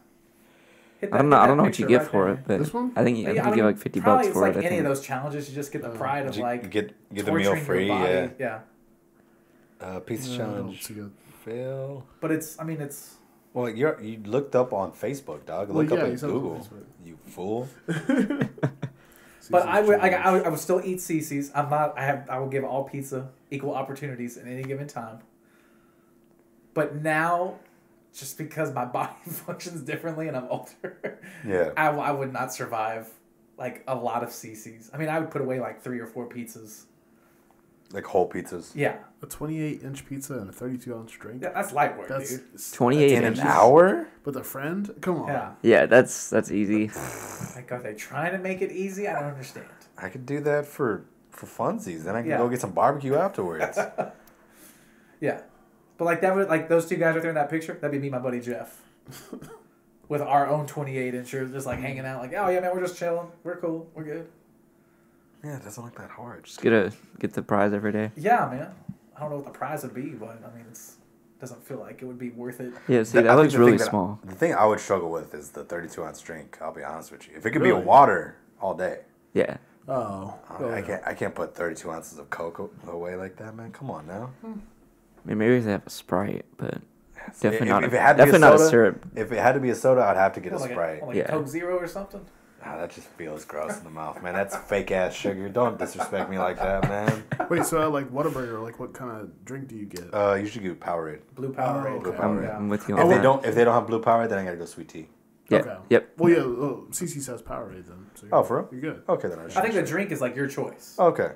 Hit I don't know. I don't know what you get right for there. it, but This one? I think you, I Yeah, think I you get like fifty bucks for like it. I any think. of those challenges, you just get the Oh. pride of like get get the meal torturing free, your body. yeah. yeah. Uh, pizza No, challenge fail. But it's, I mean, it's Well, you are you looked up on Facebook, dog. Well, Look yeah, up you in said it was on Google. Facebook. You fool. But I would, like. I would, I would still eat Cicis. I'm not. I have. I will give all pizza equal opportunities at any given time. But now, just because my body functions differently and I'm older, Yeah. I, I would not survive like a lot of Cicis. I mean, I would put away like three or four pizzas. Like whole pizzas. Yeah, a 28 inch pizza and a 32 ounce drink. yeah that's light work, That's dude. 28 In an hour? With a friend? Come on. Yeah. Yeah, that's that's easy. Like, are they trying to make it easy? I don't understand. I could do that for for funsies. Then I can Yeah. go get some barbecue afterwards. Yeah, but like that would like those two guys right there in that picture. That'd be me, and my buddy Jeff, with our own twenty-eight incher, just like hanging out. Like, oh yeah, man, we're just chilling. We're cool. We're good. yeah, it doesn't look that hard. Just get a get the prize every day. Yeah, man. I don't know what the prize would be, but I mean, it's doesn't feel like it would be worth it. Yeah, see, The- I that think looks the really thing that I- small. the thing I would struggle with is the 32 ounce drink. I'll be honest with you. If it could be a water all day, Yeah, Oh. I- I can't. I can't put 32 ounces of Coke away like that, man. Come on now. I mean, maybe they have a Sprite, but definitely If- not. if a, it had to be a definitely not a syrup. If it had to be a soda, I'd have to get a What, like Sprite. A, like Yeah. Coke Zero or something. Ah, that just feels gross in the mouth, man. That's fake ass sugar. Don't disrespect me like that, man. Wait, so uh, like Whataburger, like what kind of drink do you get? Uh, you should get Powerade. Blue Powerade. Oh, okay. Coke, I'm, yeah. I'm with you If on they that. don't, if they don't have blue Powerade, then I gotta go sweet tea. Yeah. Okay. Yep. Well, yeah, oh, CC says Powerade then. So Oh, for real? You're good. Okay, then I, I think the drink is like your choice. Okay.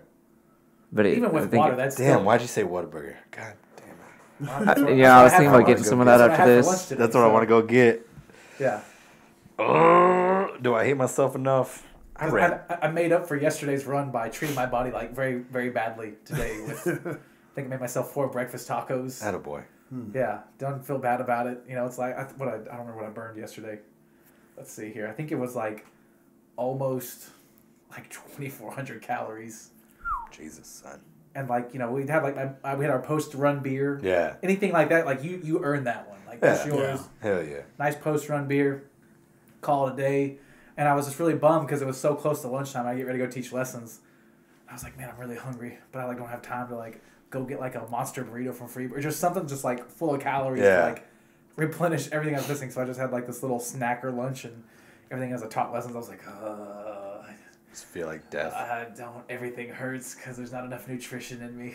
But it, Even with water, it- that's Damn, still. why'd you say Whataburger? God damn it. That's what- yeah, that's I was thinking about getting some of that what I after had for this. today, That's what I want to go get. Yeah. Oh, do I hate myself enough? I 'Cause ran. I, I made up for yesterday's run by treating my body like very, very badly today. With, I think I made myself four breakfast tacos. Attaboy. Hmm. Yeah, don't feel bad about it. You know, it's like I, what I, I don't remember what I burned yesterday. Let's see here. I think it was like almost like twenty four hundred calories, Jesus, son. And like you know we'd have like my, we had our post run beer. Yeah. Anything like that, like you you earn that one. Like Yeah. that's yours. Yeah. Hell yeah. Nice post run beer. call it a day. And I was just really bummed because it was so close to lunchtime. I get ready to go teach lessons. I was like, man, I'm really hungry, but I like don't have time to like go get like a monster burrito from Free or just something just like full of calories Yeah. to like replenish everything I was missing. So I just had like this little snacker lunch and everything as I taught lessons. I was like, uh, Just feel like death. I don't. Everything hurts because there's not enough nutrition in me.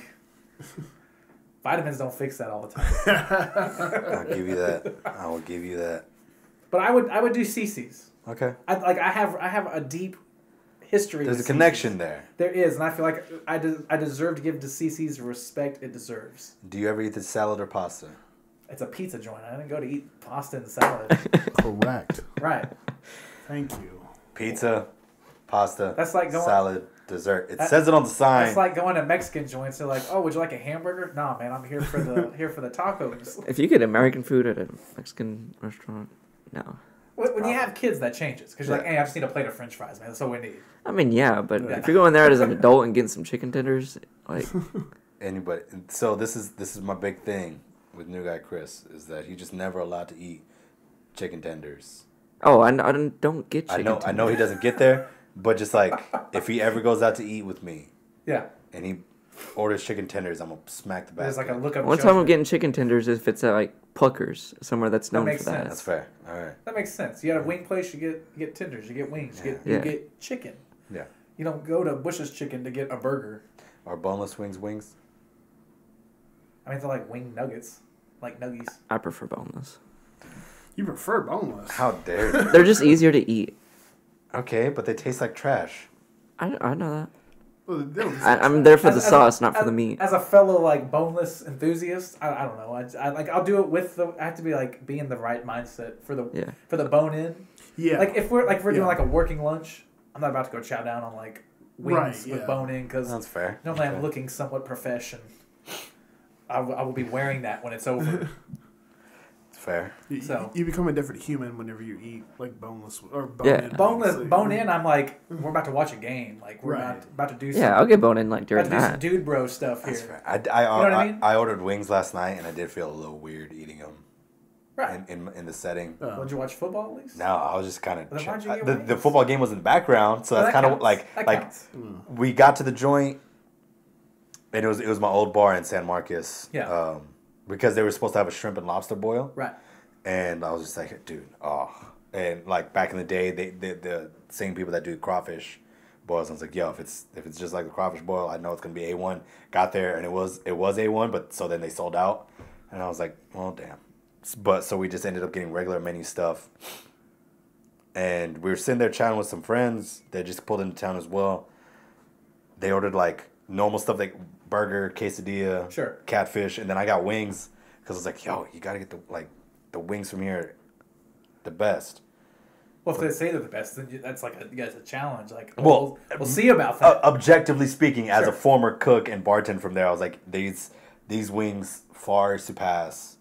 Vitamins don't fix that all the time. I'll give you that. I will give you that. But I would I would do Cicis. Okay. I like I have I have a deep history. There's a with connection Cicis. there. There is, and I feel like I de- I deserve to give to Cicis the respect it deserves. Do you ever eat the salad or pasta? It's a pizza joint. I didn't go to eat pasta and salad. Correct. right. Thank you. Pizza, pasta, That's like going- salad, dessert. It That- says it on the sign. It's like going to Mexican joints. They're like, "Oh, would you like a hamburger?" Nah, man, I'm here for the here for the tacos. If you get American food at a Mexican restaurant, no. When when you have kids, that changes because you're like, "Hey, I just need a plate of French fries, man. That's all we need." I mean, yeah, but Yeah. if you're going there as an adult and getting some chicken tenders, like, Anybody. So this is this is my big thing with new guy Chris is that he just never allowed to eat chicken tenders. oh, I, I don't, don't get I chicken know I know he doesn't get there, but just like if he ever goes out to eat with me Yeah, and he orders chicken tenders, I'm gonna smack the back. there's basket. like a look up. One time I'm getting chicken tenders if it's at like Pluckers, somewhere that's known makes for that. That's fair. All right. That makes sense. You got a wing place, you get you get tenders, you get wings, you get Yeah. you get chicken. Yeah. You don't go to Bush's Chicken to get a burger. Are boneless wings wings? I mean, they're like wing nuggets, like nuggies. I prefer boneless. You prefer boneless. How dare you? They're just easier to eat. Okay, but they taste like trash. I, I know that. Well, they don't- I, I'm there for the As- as a- sauce, not for as- the meat. As a fellow like boneless enthusiast, I, I don't know. I, I like I'll do it with the. I have to be like be in the right mindset for the Yeah. for the bone in. yeah. Like if we're like if we're doing like a working lunch, I'm not about to go chow down on like wings Right, with yeah. bone in because That's fair. normally I'm Okay. looking somewhat profession. I, w- I will be wearing that when it's over. It's fair. you, so- you become a different human whenever you eat like boneless or bone Yeah. in boneless wings. bone in. I'm like we're about to watch a game. Like we're Right. about, about to do. Some, Yeah, I'll get bone in like about during to do some that. dude bro stuff That's here. fair. I, I, know what I I, mean? I ordered wings last night and I did feel a little weird eating them Right. in, in, in the setting. Oh. Did you watch football at least? No, I was just kind Then why'd you of get the, the football game was in the background, so Well, that's that kind of like That like counts. we got to the joint, and it was it was my old bar in San Marcos. Yeah. Um, because they were supposed to have a shrimp and lobster boil, Right. and I was just like, dude, oh, and like back in the day, they, they the same people that do crawfish boils. I was like, yo, if it's if it's just like the crawfish boil, I know it's gonna be a one. Got there and it was it was a one, but so then they sold out, and I was like, well, damn. But so we just ended up getting regular menu stuff, and we were sitting there chatting with some friends that just pulled into town as well. They ordered like normal stuff like burger, quesadilla, Sure. catfish, and then I got wings because I was like, yo, you gotta get the like the wings from here, the best. Well, if they say they're the best, then that's like a, a challenge. Like, Well, we'll, we'll see about Uh, that. objectively speaking, as Sure. a former cook and bartender from there, I was like, these these wings far surpass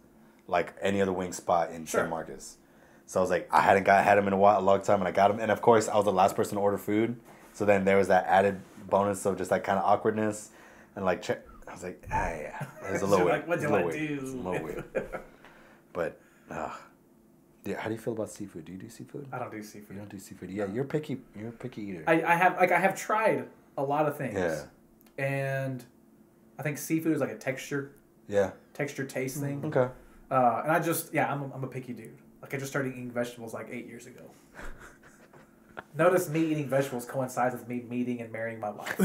like any other wing spot in Sure. San Marcos. So I was like, I hadn't got had them in a while, a long time, and I got them. And of course, I was the last person to order food, so then there was that added bonus of just like kind of awkwardness and like. Che- I was like, ah, yeah, it was a little You're weird. like, what It was do little weird. do? It was a little weird. But, uh, yeah, how do you feel about seafood? Do you do seafood? I don't do seafood. You don't do seafood. Yeah, you're picky. You're a picky eater. I, I have like I have tried a lot of things. Yeah. And I think seafood is like a texture yeah. texture taste thing. Okay. Uh, and I just yeah, I'm a, I'm a picky dude. Like I just started eating vegetables like eight years ago. Notice me eating vegetables coincides with me meeting and marrying my wife.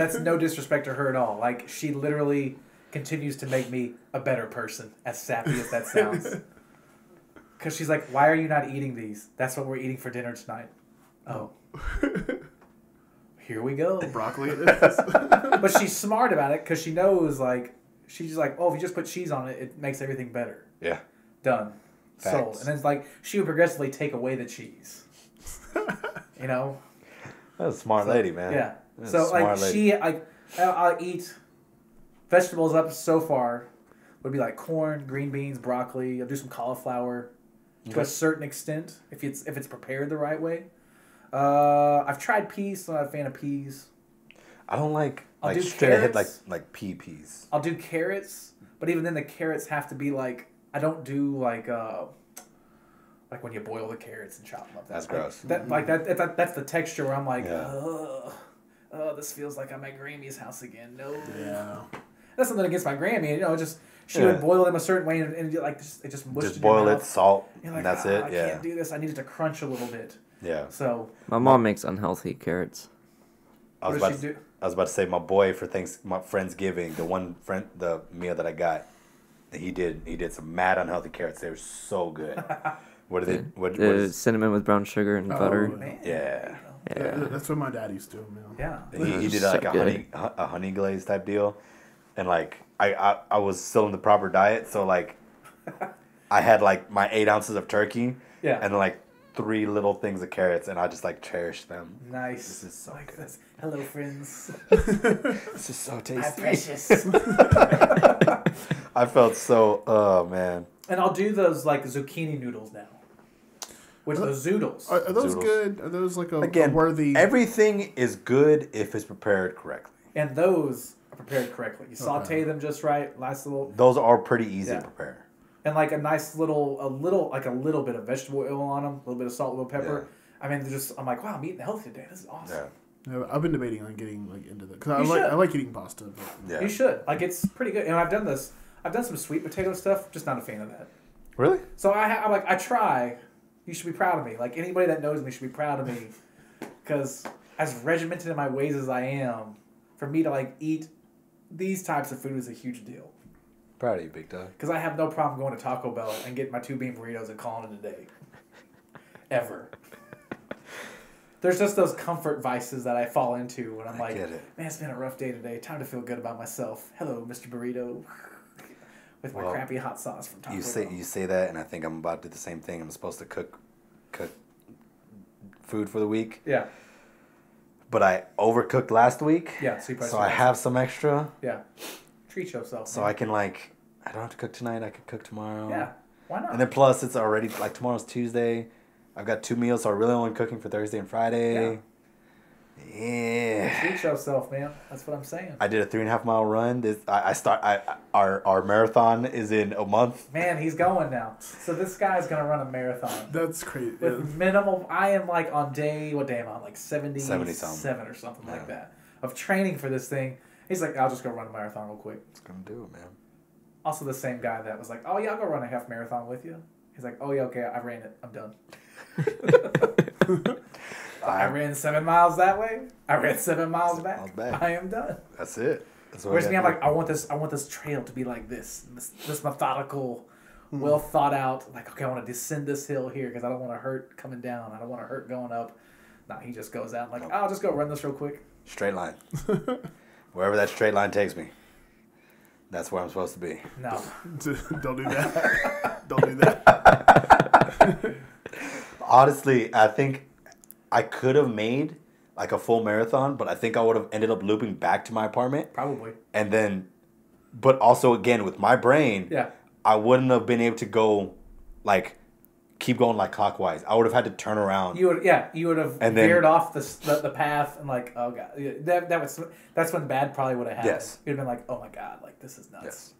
That's no disrespect to her at all. Like she literally continues to make me a better person, as sappy as that sounds. Because she's like, "Why are you not eating these? That's what we're eating for dinner tonight." Oh, here we go. broccoli. It is. But she's smart about it because she knows like she's just like, "Oh, if you just put cheese on it, it makes everything better." Yeah. Done. Sold. And then it's like she would progressively take away the cheese. you know? That's a smart So, lady, man. Yeah. That's so like lady. she like I'll, I'll eat vegetables up so far would be like corn, green beans, broccoli. I'll do some cauliflower to a certain extent if it's if it's prepared the right way. Uh, I've tried peas, so I'm not a fan of peas. I don't like I'll like do straight ahead like like pea peas. I'll do carrots, but even then the carrots have to be like I don't do like uh, like when you boil the carrots and chop them up. That's Like, gross. That like that, that that's the texture where I'm like, Yeah. ugh, oh, this feels like I'm at Grammy's house again. No, Yeah. that's something against my Grammy. You know, just she Yeah. would boil them a certain way and, and like just, it just mushed Just boil it, salt, You're and that's "Ah, it. I Yeah, can't do this. I need it to crunch a little bit. yeah. So My mom makes unhealthy carrots. I was what about does she to, do? I was about to say my boy for thanks my friendsgiving the one friend the meal that I got he did he did some mad unhealthy carrots they were so good what did it what, what The cinnamon with brown sugar and Oh, butter. Man, Yeah. Yeah, Yeah. that's what my dad used to. Man. yeah. he, he did So like a good. honey a honey glaze type deal and like I, I I was still in the proper diet so like I had like my eight ounces of turkey Yeah. and like three little things of carrots and I just like cherished them Nice. This is so like good. this. Hello, friends. this is so My tasty precious. I felt so oh man and I'll do those like zucchini noodles now. Which Uh, those zoodles. Are, are those Zoodles. good? Are those like a, Again, a worthy? everything is good if it's prepared correctly. and those are prepared correctly. You saute Okay. them just right, nice little, Those are pretty easy Yeah. to prepare. and like a nice little, a little, like a little bit of vegetable oil on them, a little bit of salt, a little pepper. I mean, they're just, I'm like, wow, I'm eating healthy today. This is awesome. Yeah. Yeah, I've been debating on getting like into that because I You like should. I like eating pasta. But Yeah. You should. Like, it's pretty good. And I've done this. I've done some sweet potato stuff. Just not a fan of that. Really? So I, ha- I'm like, I try. You should be proud of me. Like anybody that knows me should be proud of me, because as regimented in my ways as I am, for me to like eat these types of food is a huge deal. Proud of you, Big Dog. Because I have no problem going to Taco Bell and getting my two bean burritos and calling it a day. Ever. There's just those comfort vices that I fall into when I'm I like, get it. man, it's been a rough day today. Time to feel good about myself. Hello, Mr. Burrito. With my Well, crappy hot sauce from Taco You say Bell. you say that, and I think I'm about to do the same thing. I'm supposed to cook, cook food for the week, yeah, but I overcooked last week. yeah. So, So I have some extra, Yeah. Treat yourself. so man. I can like. I don't have to cook tonight. I could cook tomorrow. Yeah. Why not? And then plus, it's already like tomorrow's Tuesday. I've got two meals, so I'm really only cooking for Thursday and Friday. Yeah. Treat yourself, man. That's what I'm saying. I did a three and a half mile run. This I, I start. I I- our our marathon is in a month. Man, he's going now. So this guy's gonna run a marathon that's crazy. with minimal. I am like on day. What day am I on? Like 77 70-something. or something Yeah. like that of training for this thing. He's like, I'll just go run a marathon real quick. It's gonna do it, man. Also, the same guy that was like, Oh yeah, I'll go run a half marathon with you. He's like, Oh yeah, okay, I ran it. I'm done. I ran seven miles that way. I ran seven miles Seven back. miles back. I am done. That's it. That's what Whereas I me, I'm like, I want this. I want this trail to be like this, this, this methodical, hmm. well thought out. Like, okay, I want to descend this hill here because I don't want to hurt coming down. I don't want to hurt going up. Nah, he just goes out like, Nope. I'll just go run this real quick. straight line. Wherever that straight line takes me, that's where I'm supposed to be. No, don't do that. don't do that. Honestly, I think I could have made like a full marathon, but I think I would have ended up looping back to my apartment probably. and then, but also again with my brain, Yeah, I wouldn't have been able to go like keep going like clockwise. I would have had to turn around. you would. Yeah, you would have And then- veered off the, the the path and like, oh god, that that was that's when bad probably would have happened. Yes. you'd have been like, oh my god, like this is nuts. Yes.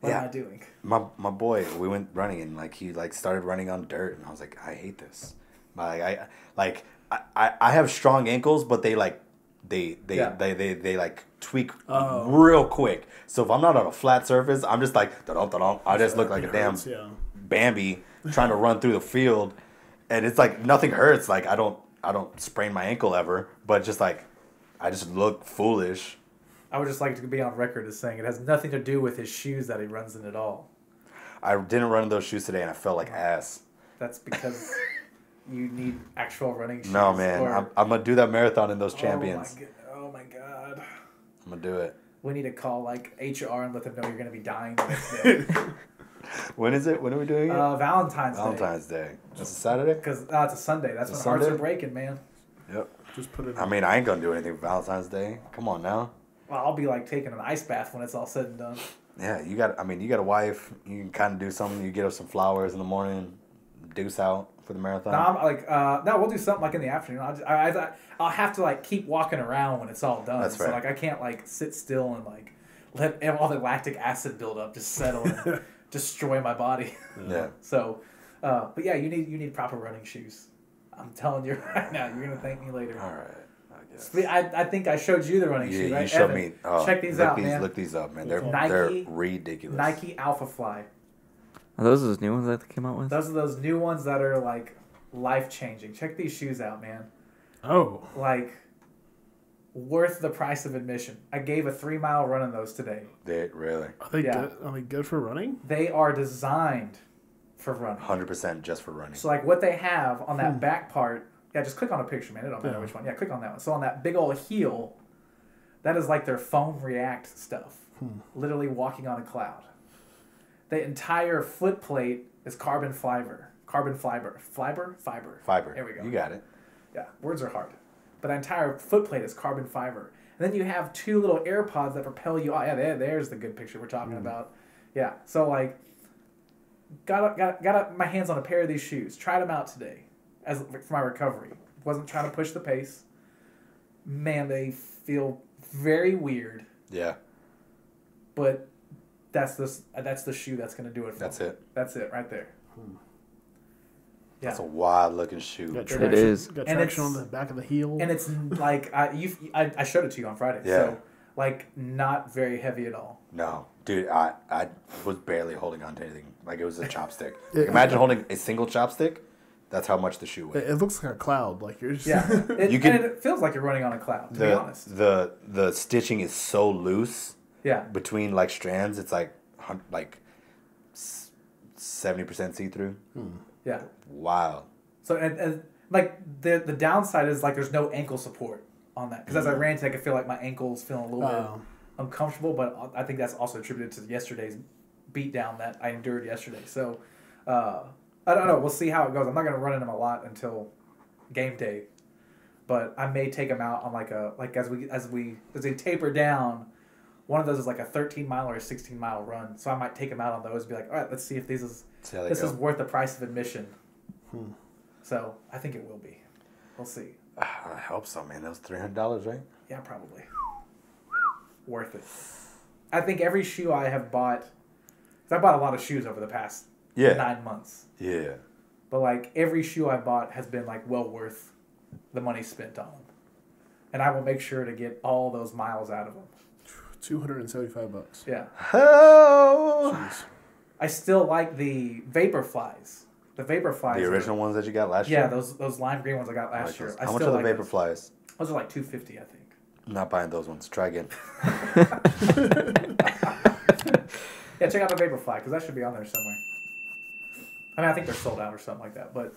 What Yeah. am I doing? my my boy, we went running and like he like started running on dirt and I was like, I hate this. Like I like I, I, I have strong ankles, but they like they they Yeah. they, they they like tweak Oh. real quick. So if I'm not on a flat surface, I'm just like da da I just look like a damn hurts, yeah. Bambi trying to run through the field, and it's like nothing hurts. Like I don't I don't sprain my ankle ever, but just like I just look foolish. I would just like to be on record as saying it has nothing to do with his shoes that he runs in at all. I didn't run in those shoes today, and I felt like ass. That's because you need actual running shoes. No man, or- I'm, I'm gonna do that marathon in those champions. Oh my, go- oh my god. I'm gonna do it. We need to call like HR and let them know you're gonna be dying the next day. When is it? When are we doing it? uh, Valentine's, Day. Valentine's Day. That's a Saturday. Because uh, it's a Sunday. That's It's when a hearts Sunday? are breaking, man. Yep. Just put it. I mean, I ain't gonna do anything for Valentine's Day. Come on now. Well, I'll be like taking an ice bath when it's all said and done. Yeah, you got. I mean, you got a wife. You can kind of do something. You get her some flowers in the morning. Deuce out for the marathon. No, I'm like, uh, no, we'll do something like in the afternoon. I'll, just, I, I, I'll have to like keep walking around when it's all done. That's right. so like I can't like sit still and like let all the lactic acid build up, just settle. And destroy my body. Yeah. so, uh, but yeah, you need you need proper running shoes. I'm telling you right now, you're gonna thank me later. All right. I guess. I, I think I showed you the running Yeah, shoes, you showed Evan, me. Oh, check these out, these, man. Look these up, man. They're Nike- they're ridiculous. Nike Alpha Fly. Those are those those new ones that they came out with? Those are those new ones that are like life changing. Check these shoes out, man. Oh, Like worth the price of admission. I gave a three mile run in those today. They really are they Yeah. good? Are they good for running? They are designed for running. hundred percent just for running. So like what they have on that hmm. back part, yeah, just click on a picture, man. It don't matter Yeah. which one. Yeah, click on that one. So on that big old heel, that is like their foam react stuff. Hmm. Literally walking on a cloud. The entire foot plate is carbon fiber. Carbon fiber. Fiber? Fiber. Fiber. There we go. You got it. Yeah, words are hard. But the entire foot plate is carbon fiber. And then you have two little AirPods that propel you. Oh, yeah, there, there's the good picture we're talking mm. about. Yeah, so like, got got got my hands on a pair of these shoes. Tried them out today, as for my recovery. Wasn't trying to push the pace. Man, they feel very weird, Yeah. but that's the that's the shoe that's gonna do it. For That's me. it. That's it right there. Hmm. Yeah. That's a wild looking shoe. Got It traction, is. Got And traction on the back of the heel. and it's like I you I, I showed it to you on Friday. Yeah. So like not very heavy at all. No, dude, I I was barely holding on to anything. Like it was a chopstick. Yeah. Imagine holding a single chopstick. That's how much the shoe it, weighed. it looks like a cloud. Like you're just Yeah, it, You can- and it feels like you're running on a cloud. To be honest, the the stitching is so loose yeah, between like strands. It's like like seventy percent see through. yeah. Wow. So and, and like the the downside is like there's no ankle support on that because as I ran today, I could feel like my ankles feeling a little Oh. bit uncomfortable. But I think that's also attributed to yesterday's beatdown that I endured yesterday. So uh, I don't know. We'll see how it goes. I'm not gonna run in them a lot until game day, but I may take them out on like a like as we as we as they taper down. One of those is like a 13 mile or a 16 mile run, so I might take them out on those. And be like, all right, let's see if these is See how they this go. is worth the price of admission. Hmm. So I think it will be. We'll see. I hope so, man. That was three hundred dollars, right? Yeah, probably. Worth it. I think every shoe I have bought, I bought a lot of shoes over the past Yeah. nine months, Yeah. but like every shoe I bought has been like well worth the money spent on them. And I will make sure to get all those miles out of them. Two hundred and seventy-five bucks. Yeah. Oh. Jeez. I still like the Vapor Flies. The Vapor Flies. The are- original ones that you got last Yeah, year. those those lime green ones I got I last like year. I How much still are the like vapor those. flies? Those are like two fifty, I think. I'm not buying those ones. Try again. Yeah, check out the Vaporfly because that should be on there somewhere. I mean, I think they're sold out or something like that, but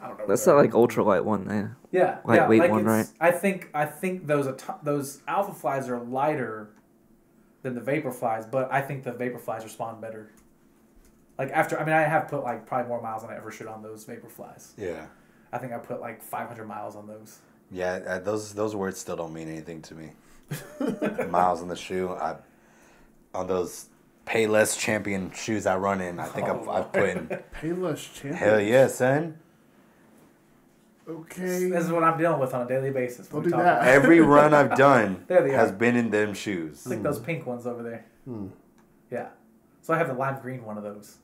I don't know. That's where that they're- like ultralight one. Yeah. yeah, lightweight yeah, like one, right? I think I think those ato- those Alpha Flies are lighter than the Vapor Flies, but I think the Vapor Flies respond better. Like after, I mean, I have put like probably more miles than I ever should on those Vapor Flies. Yeah. I think I put like 500 miles on those. Yeah, uh, those those words still don't mean anything to me. Miles on the shoe, I on those Payless champion shoes I run in. I think I've, I've put in. Payless champion. Hell yeah, son! Okay. This is what I'm dealing with on a daily basis. Don't do that. about- Every run I've done has are. been in them shoes. It's like those pink ones over there. Hmm. Yeah. So I have the lime green one of those.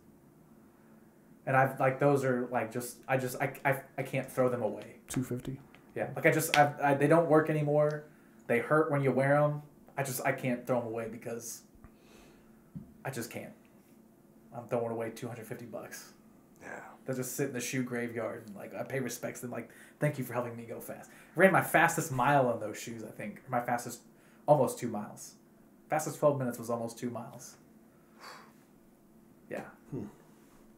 And I've like those are like just I just I, I, I can't throw them away. Two fifty. Yeah. Like I just I, I they don't work anymore. They hurt when you wear them. I just I can't throw them away because I just can't. I'm throwing away 250 bucks. Yeah. They just sit in the shoe graveyard and like I pay respects to them like thank you for helping me go fast. I ran my fastest mile on those shoes I think. My fastest almost 2 miles. Fastest 12 minutes was almost 2 miles. Yeah.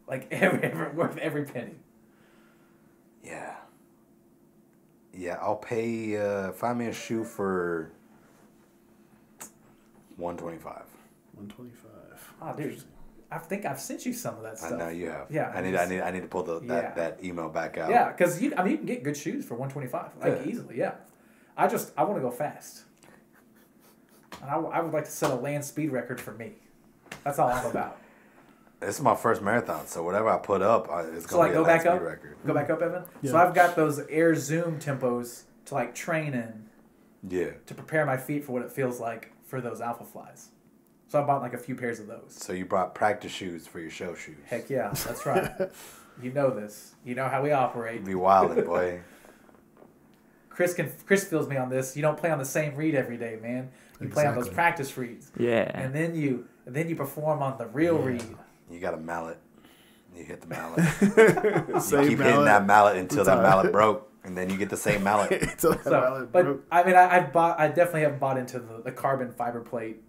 Like every, every worth every penny. Yeah. Yeah, I'll pay. Uh, find me a shoe for one twenty five. One twenty-five. Oh dude. I think I've sent you some of that stuff. I know you have. Yeah, I need. I need. I need to pull the, that Yeah. that email back out. Yeah, because you I mean you can get good shoes for 125 like Yeah. easily. Yeah. I just I want to go fast. And I, I would like to set a land speed record for me. That's all I'm about. This is my first marathon, so whatever I put up, I- it's So gonna like be go a back land up, speed record. go back up, Evan. So I've got those air zoom tempos to like train in Yeah. to prepare my feet for what it feels like for those alpha flies. So I bought like a few pairs of those. So you brought practice shoes for your show shoes. Heck yeah, that's right. you know this. You know how we operate. You be wild, boy. Chris can Chris feels me on this. You don't play on the same reed every day, man. You play on those practice reeds, Yeah. and then you and then you perform on the real reed. You got a mallet. You hit the mallet. You Same keep hitting that mallet until that mallet broke, and then you get the same mallet. Until that So, mallet but broke. I mean, I, I bought. I definitely have bought into the, the carbon fiber plate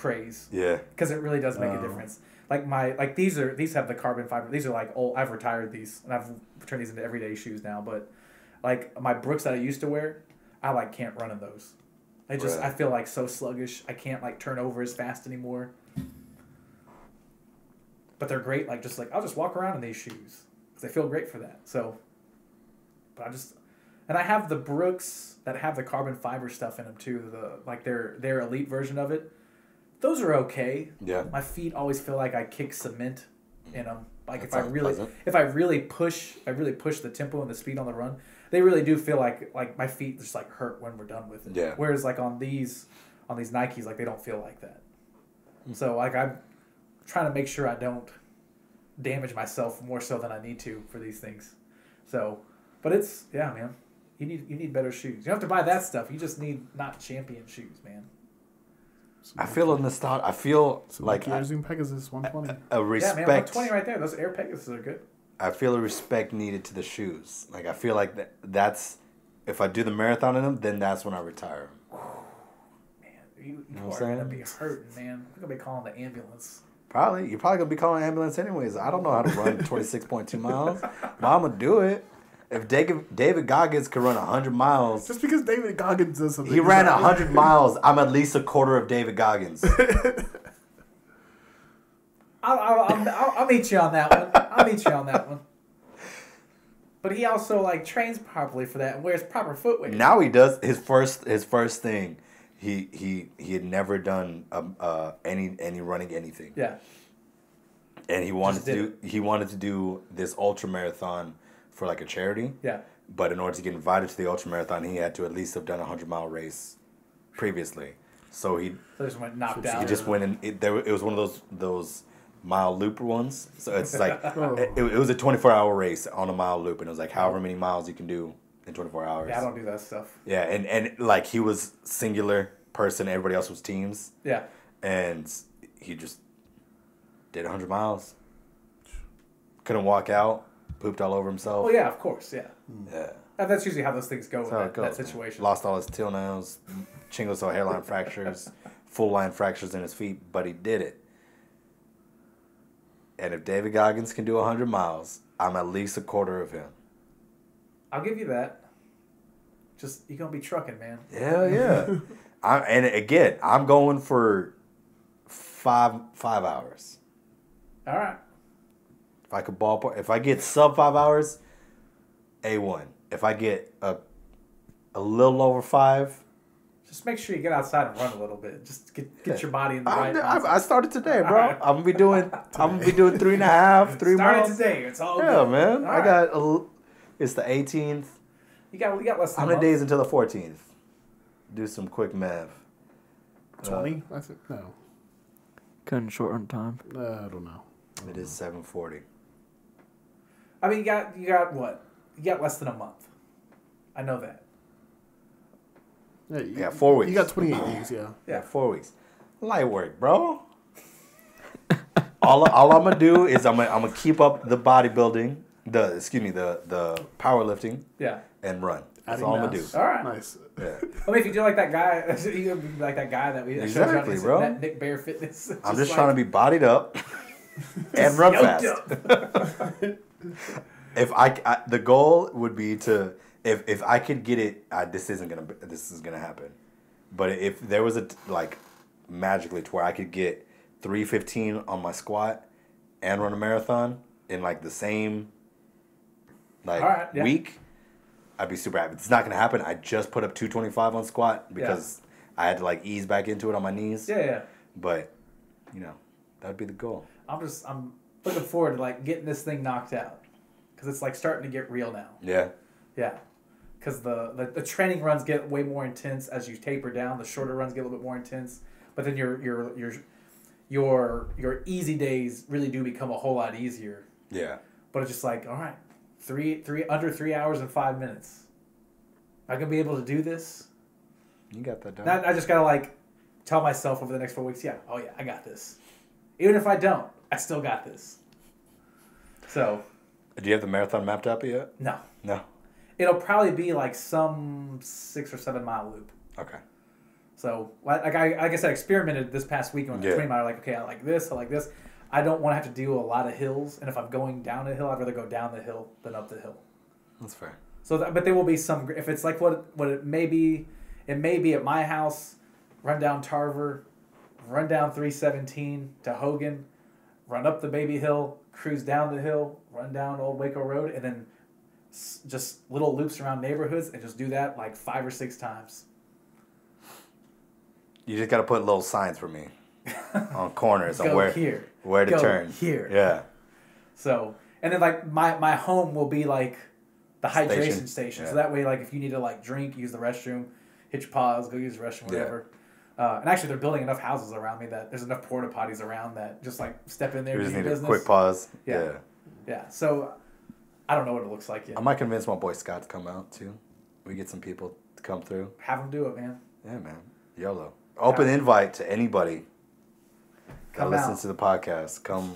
craze Yeah. because it really does make a Oh. difference. Like my like these are these have the carbon fiber. These are like old. I've retired these and I've turned these into everyday shoes now. But like my Brooks that I used to wear, I like can't run in those. I just Right. I feel like so sluggish. I can't like turn over as fast anymore. But they're great. Like just like I'll just walk around in these shoes because they feel great for that. So, but I just and I have the Brooks that have the carbon fiber stuff in them too. The like their their elite version of it. Those are okay. Yeah. My feet always feel like I kick cement in them. Like That if I really, pleasant. if I really push, if I really push the tempo and the speed on the run. They really do feel like like my feet just like hurt when we're done with it. Yeah. Whereas like on these, on these Nikes, like they don't feel like that. Hmm. So like I'm trying to make sure I don't damage myself more so than I need to for these things. So, but it's yeah, man. You need you need better shoes. You don't have to buy that stuff. You just need not champion shoes, man. I feel a nostalgia. I feel So like like a, Zoom Pegasus 120. a Yeah, man. respect. 120 right there. Those Air Pegasus are good. I feel a respect needed to the shoes. Like I feel like that. That's if I do the marathon in them, then that's when I retire. Man, you, you Know what are I'm gonna saying? be hurting, man. I'm gonna be calling the ambulance. Probably you're probably gonna be calling an ambulance anyways. I don't know how to run 26.2 miles, but I'm gonna do it. If David David Goggins could run 100 miles, Just because David Goggins does something. he ran not- 100 miles. I'm at least a quarter of David Goggins. I'll, I'll, I'll, I'll, I'll meet you on that one. I'll meet you on that one. But he also like trains properly for that and wears proper footwear. now he does his first his first thing. He he he had never done um, uh, any any running anything. Yeah. and he wanted to do he wanted to do this ultra marathon for like a charity. Yeah. But in order to get invited to the ultra marathon, he had to at least have done a hundred mile race previously. So he So just went knocked he out. just went in. It, there it was one of those those mile loop ones. So it's like Oh. it, it was a twenty four hour race on a mile loop, and it was like however many miles you can do in twenty four hours. Yeah, I don't do that stuff. Yeah, and and like he was singular person, everybody else was teams, Yeah. and he just did hundred miles. Couldn't walk out, pooped all over himself. Well, yeah, of course, yeah. Hmm. Yeah. And that's usually how those things go That's in that, goes. that man. situation. Lost all his toenails, chingoso hairline fractures, full line fractures in his feet, but he did it. And if David Goggins can do 100 miles, I'm at least a quarter of him. I'll give you that. Just you're gonna be trucking, man. Yeah, yeah. I, and again, I'm going for five five hours. All right. If I could ballpark, if I get sub five hours, a one. If I get a a little over five, Just make sure you get outside and run a little bit. Just get get your body in the right. I, I. I started today, bro. Alright. I'm gonna be doing. I'm gonna be doing three and a half, three Started miles. today. It's all Yeah, good. man. All I right. got. A, l- it's the 18th. You got you got less than How a many days until the 14th? Do some quick math. 20? I think no. Cutting short on time. Uh, I don't know. It is 7:40. I mean, you got you got what? You got less than a month. I know that. Yeah, you, Yeah, four weeks. You got 28 days, yeah. Yeah, four weeks. Light work, bro. all, all I'm gonna do is I'm gonna, I'm gonna keep up the bodybuilding, the excuse me, the the powerlifting Yeah. and run. That's Adding all I'm gonna do. All right. Nice. Yeah. I mean, if you do like that guy, you gonna be like that guy that we that shows you on Exactly, bro. that Nick Bare Fitness. I'm just trying to be bodied up and run fast. If I, I the goal would be to if if I could get it uh, this isn't gonna this is gonna happen. But if there was a like magically to where I could get 315 on my squat and run a marathon in like the same like right, yeah. week I'd be super happy. It's not gonna happen. I just put up 225 on squat because I had to like ease back into it on my knees. Yeah, yeah. but you know that'd be the goal. I'm just I'm looking forward to like getting this thing knocked out because it's like starting to get real now. yeah Yeah. Because the, the the training runs get way more intense as you taper down. The shorter runs get a little bit more intense. But then your your your your your easy days really do become a whole lot easier. Yeah. But it's just like, all right, three three under three hours and five minutes. Am I gonna be able to do this? You got that done. Now I just gotta like tell myself over the next four weeks, yeah, oh yeah, I got this. Even if I don't, I still got this. So Do you have the marathon mapped out yet? no, No. it'll probably be like some six or seven mile loop. Okay. So like I like I said, experimented this past week with the Yeah. twenty mile. Like okay, I like this, I like this. I don't want to have to do a lot of hills, and if I'm going down a hill, I'd rather go down the hill than up the hill. That's fair. So, that, but there will be some. If it's like what what it may be, it may be at my house, run down Tarver, run down three seventeen to Hogan, run up the baby hill, cruise down the hill, run down Old Waco Road, and then just little loops around neighborhoods, and just do that like five or six times. You just got to put little signs for me on corners on where here, where to go turn. here. Yeah. So, and then like my my home will be like the hydration Station. station. Yeah. So that way, like if you need to like drink, use the restroom, hit your pause, go use the restroom, Yeah. Uh, and actually, they're building enough houses around me that there's enough porta potties around that just like step in there. Just need a quick pause. Yeah. yeah. Yeah. So I don't know what it looks like yet. I might convince my boy Scott to come out too. We get some people to come through. Have them do it, man. Yeah, man. YOLO. Open invite to anybody that Come listens out. to the podcast. Come.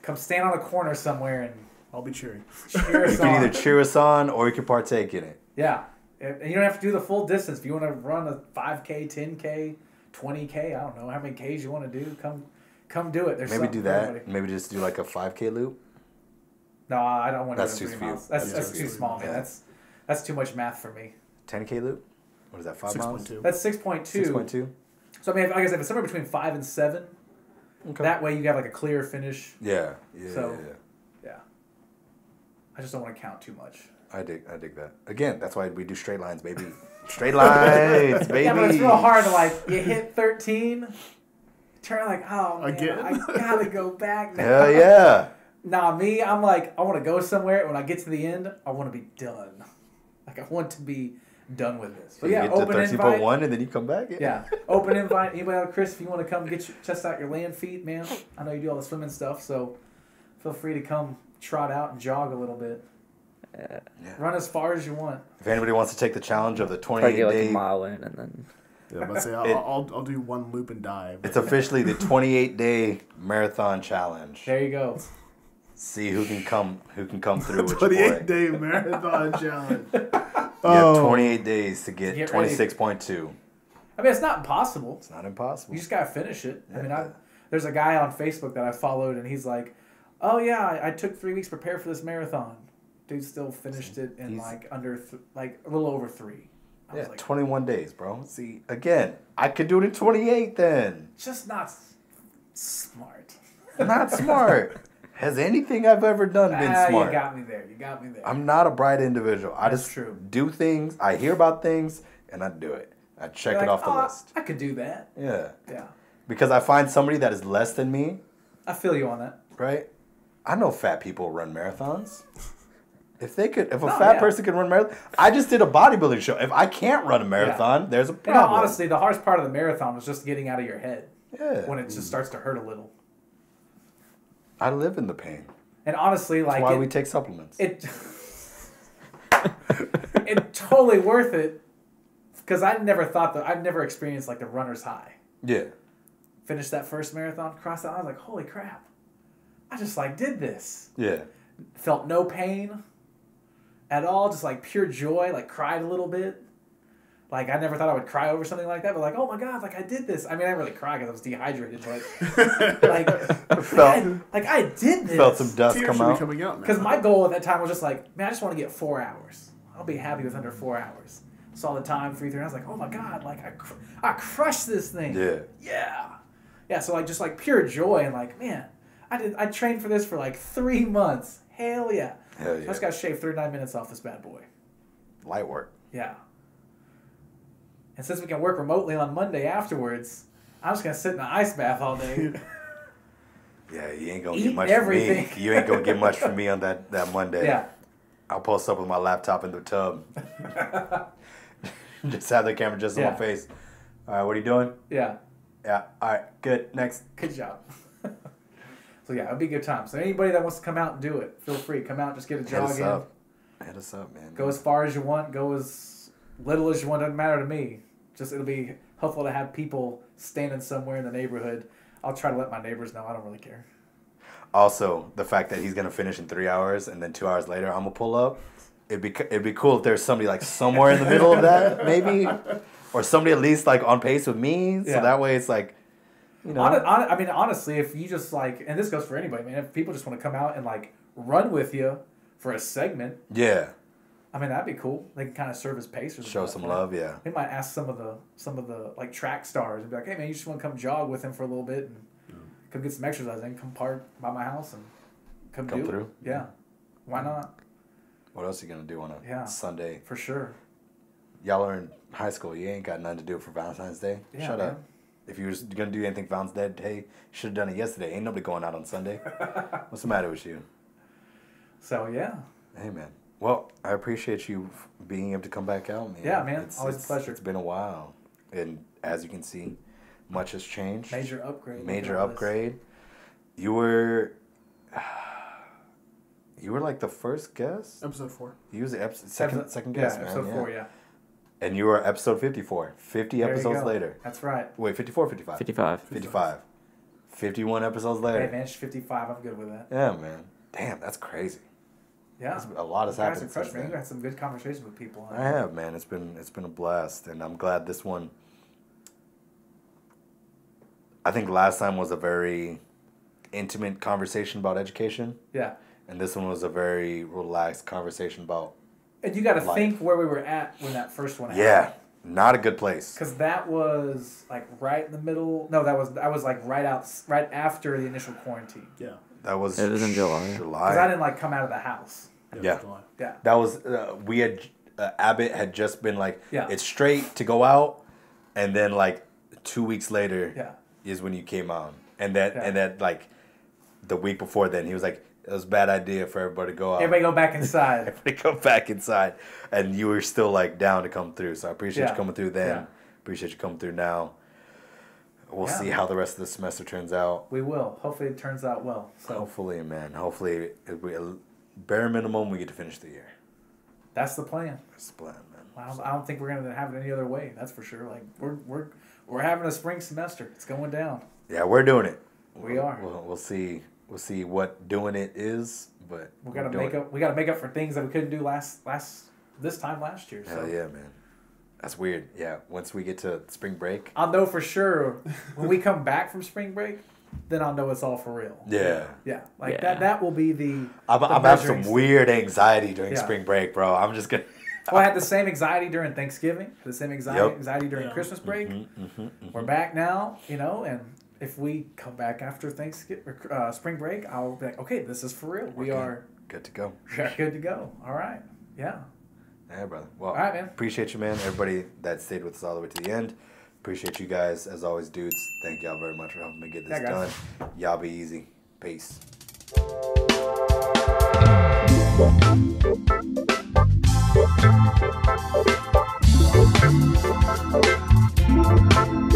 Come stand on a corner somewhere and I'll be cheering. cheer You can on. either cheer us on or you can partake in it. Yeah. And and you don't have to do the full distance. If you want to run a 5K, 10K, 20K, I don't know how many Ks you want to do, come come do it. There's Maybe something do that. everybody. Maybe just do like a 5K loop. No, I don't want to That's do too three few. miles. That's, that's that's too too small, man. few. That's that's too much math for me. 10K loop. What is that? Five Six miles. point two. That's six point two. Six point two. So I mean, if, like I said, if it's somewhere between five and seven, Okay. that way you have like a clear finish. Yeah. Yeah. So- yeah, yeah. Yeah. I just don't want to count too much. I dig. I dig that. Again, that's why we do straight lines, baby. Straight lines, baby. Yeah, but it's real hard to like you hit thirteen, turn like oh man, Again? I gotta go back now. Hell yeah. Nah, me, I'm like I want to go somewhere. When I get to the end, I want to be done. Like I want to be done with this. But you yeah, get to open thirteen invite. point one, and then you come back. Yeah, open invite. Anybody else, Chris? If you want to come get your, test out your land feet, man. I know you do all the swimming stuff, so feel free to come trot out and jog a little bit. Yeah. Run as far as you want. If anybody wants to take the challenge of the Probably twenty-eight get like day, a mile in and then Yeah, but say I'll, It- I'll, I'll do one loop and dive. it's officially the twenty-eight day marathon challenge. There you go. See who can come, who can come through with your Twenty-eight boy. day marathon challenge. You have Oh. twenty-eight days to To get get ready. twenty-six point two. I mean, it's not impossible. It's not impossible. You just gotta finish it. I mean, I, there's a guy on Facebook that I followed, and he's like, "Oh yeah, I, I took three weeks to prepare for this marathon." Dude still finished it in He's- like under, th- like a little over three. I Yeah, like, 21 days, bro. See, again, I could do it in 28 then. just not s- smart. Not smart. Has anything I've ever done been ah, smart? you got me there. You got me there. I'm not a bright individual. I just true. do things, I hear about things, and I do it. I check You're it like, off the "Oh, list. I could do that. Yeah. Yeah, Because I find somebody that is less than me, I feel you on that. right? I know fat people run marathons. If they could, if a No, fat yeah. person can run marathon, I just did a bodybuilding show. If I can't run a marathon, there's a You know, problem. honestly, the hardest part of the marathon was just getting out of your head yeah. when it just mm. starts to hurt a little. I live in the pain. And honestly, That's like why it, we take supplements. it it totally worth it because I never thought that I've never experienced like the runner's high. yeah. Finished that first marathon, crossed that, I was like, holy crap! I just like did this. Yeah. Felt no pain at all, just like pure joy. Like cried a little bit. Like I never thought I would cry over something like that, but like, oh my god, like I did this. I mean, I didn't really cry because I was dehydrated, but like, like, Felt- I, like I did this. Felt some dust Tears come out. coming out. Because my goal at that time was just like, man, I just want to get four hours. I'll be happy with under four hours. Saw the time, three, three. I was like, oh my god, like I, cr- I crushed this thing. Yeah. Yeah. Yeah. So like, just like pure joy and like, man, I did. I trained for this for like three months. Hell yeah. Hell I just got shaved 39 minutes off this bad boy. Light work. Yeah. And since we can work remotely on Monday afterwards, I'm just gonna sit in an ice bath all day. Yeah, you ain't gonna Eat get much everything. from me. You ain't gonna get much from me on that, that Monday. yeah. I'll post up with my laptop in the tub. just have the camera just on Yeah. my face. All right, what are you doing? Yeah. Yeah. All right. Good. Next. Good job. So yeah, it'll be a good time. So anybody that wants to come out and do it, feel free. Come out, just get a Hit jog us in. up. Hit us up, man. Go as far as you want. Go as little as you want. Doesn't matter to me. Just it'll be helpful to have people standing somewhere in the neighborhood. I'll try to let my neighbors know. I don't really care. Also, the fact that he's gonna finish in three hours and then two hours later I'm gonna pull up. It'd be it'd be cool if there's somebody like somewhere in the middle of that, maybe, or somebody at least like on pace with me. Yeah. So that way it's like, you know, Hon- hon- I mean, honestly, if you just like, and this goes for anybody, man. If people just want to come out and like run with you for a segment, yeah, I mean, that'd be cool. They can kind of serve as pacers. show some point. love. Yeah, We might ask some of the some of the like track stars and be like, "Hey man, you just want to come jog with him for a little bit and mm. come get some exercise in, come park by my house and come, Come do through. It. Yeah, why not? what else are you gonna do on a Yeah. Sunday? For sure. Y'all are in high school. You ain't got nothing to do for Valentine's Day. Yeah, Shut man. up. If you was gonna do anything Valentine's Day, hey, should have done it yesterday. Ain't nobody going out on Sunday. What's the matter with you? So yeah, Hey man. Well, I appreciate you being able to come back out, man. Yeah, man. It's, Always a pleasure. It's been a while, and as you can see, much has changed. major upgrade. Major Look at all this. upgrade. You were. You were like the first guest. Episode four. You was the episode, second Episode- second yeah, guest, man. episode yeah. four. Yeah, And you are episode 54. 50 There episodes later. That's right. Wait, 54, 55? 55. 55. 51 episodes later. Hey man, fifty-five. I'm good with that. Yeah, man. Damn, that's crazy. Yeah, That's- a lot has You happened are crushed, man. then. You had some good conversations with people. huh? I have, man. It's been it's been a blast, and I'm glad this one. I think last time was a very intimate conversation about education, Yeah, and this one was a very relaxed conversation about and you got to think where we were at when that first one. happened. yeah, not a good place. Because that was like right in the middle. No, that was that was like right out, right after the initial quarantine. Yeah. That was It was in July. July. Because I didn't like come out of the house. Yeah. July. Yeah, That was uh, we had uh, Abbott had just been like Yeah. it's straight to go out, and then like two weeks later yeah, is when you came on, and that Yeah. and that like the week before then he was like it was a bad idea for everybody to go out. everybody go back inside. Everybody come back inside, and you were still like down to come through. So I appreciate Yeah. you coming through then. Yeah. Appreciate you coming through now. We'll Yeah. see how the rest of the semester turns out. we will. Hopefully, it turns out well. So Hopefully, man. Hopefully, if we uh, bare minimum we get to finish the year. that's the plan. That's the plan, man. I don't, I don't think we're gonna have it any other way. That's for sure. Like we're we're we're having a spring semester. It's going down. Yeah, we're doing it. We are. We'll, we'll see. We'll see what doing it is, but We gotta we're doing make it. up. We gotta make up for things that we couldn't do last last this time last year. So Hell yeah, man. That's weird. Yeah. Once we get to spring break. I'll know for sure when we come back from spring break. Then I'll know it's all for real. Yeah. Yeah, like Yeah. that. That will be the. I'm, the I'm having some measuring stick. weird anxiety during Yeah. spring break, bro. I'm just gonna. Well, I had the same anxiety during Thanksgiving, the same anxiety, Yep. anxiety during Yeah. Christmas break. Mm-hmm, We're back now, you know, and if we come back after Thanksgiving, uh, spring break, I'll be like, okay, this is for real. We Okay. are Good to go. we are good to go. All right, yeah. Yeah, brother. Well, All right, man. appreciate you, man. Everybody that stayed with us all the way to the end. Appreciate you guys. As always, dudes, thank y'all very much for helping me get this Yeah, done. Y'all be easy. Peace. Thank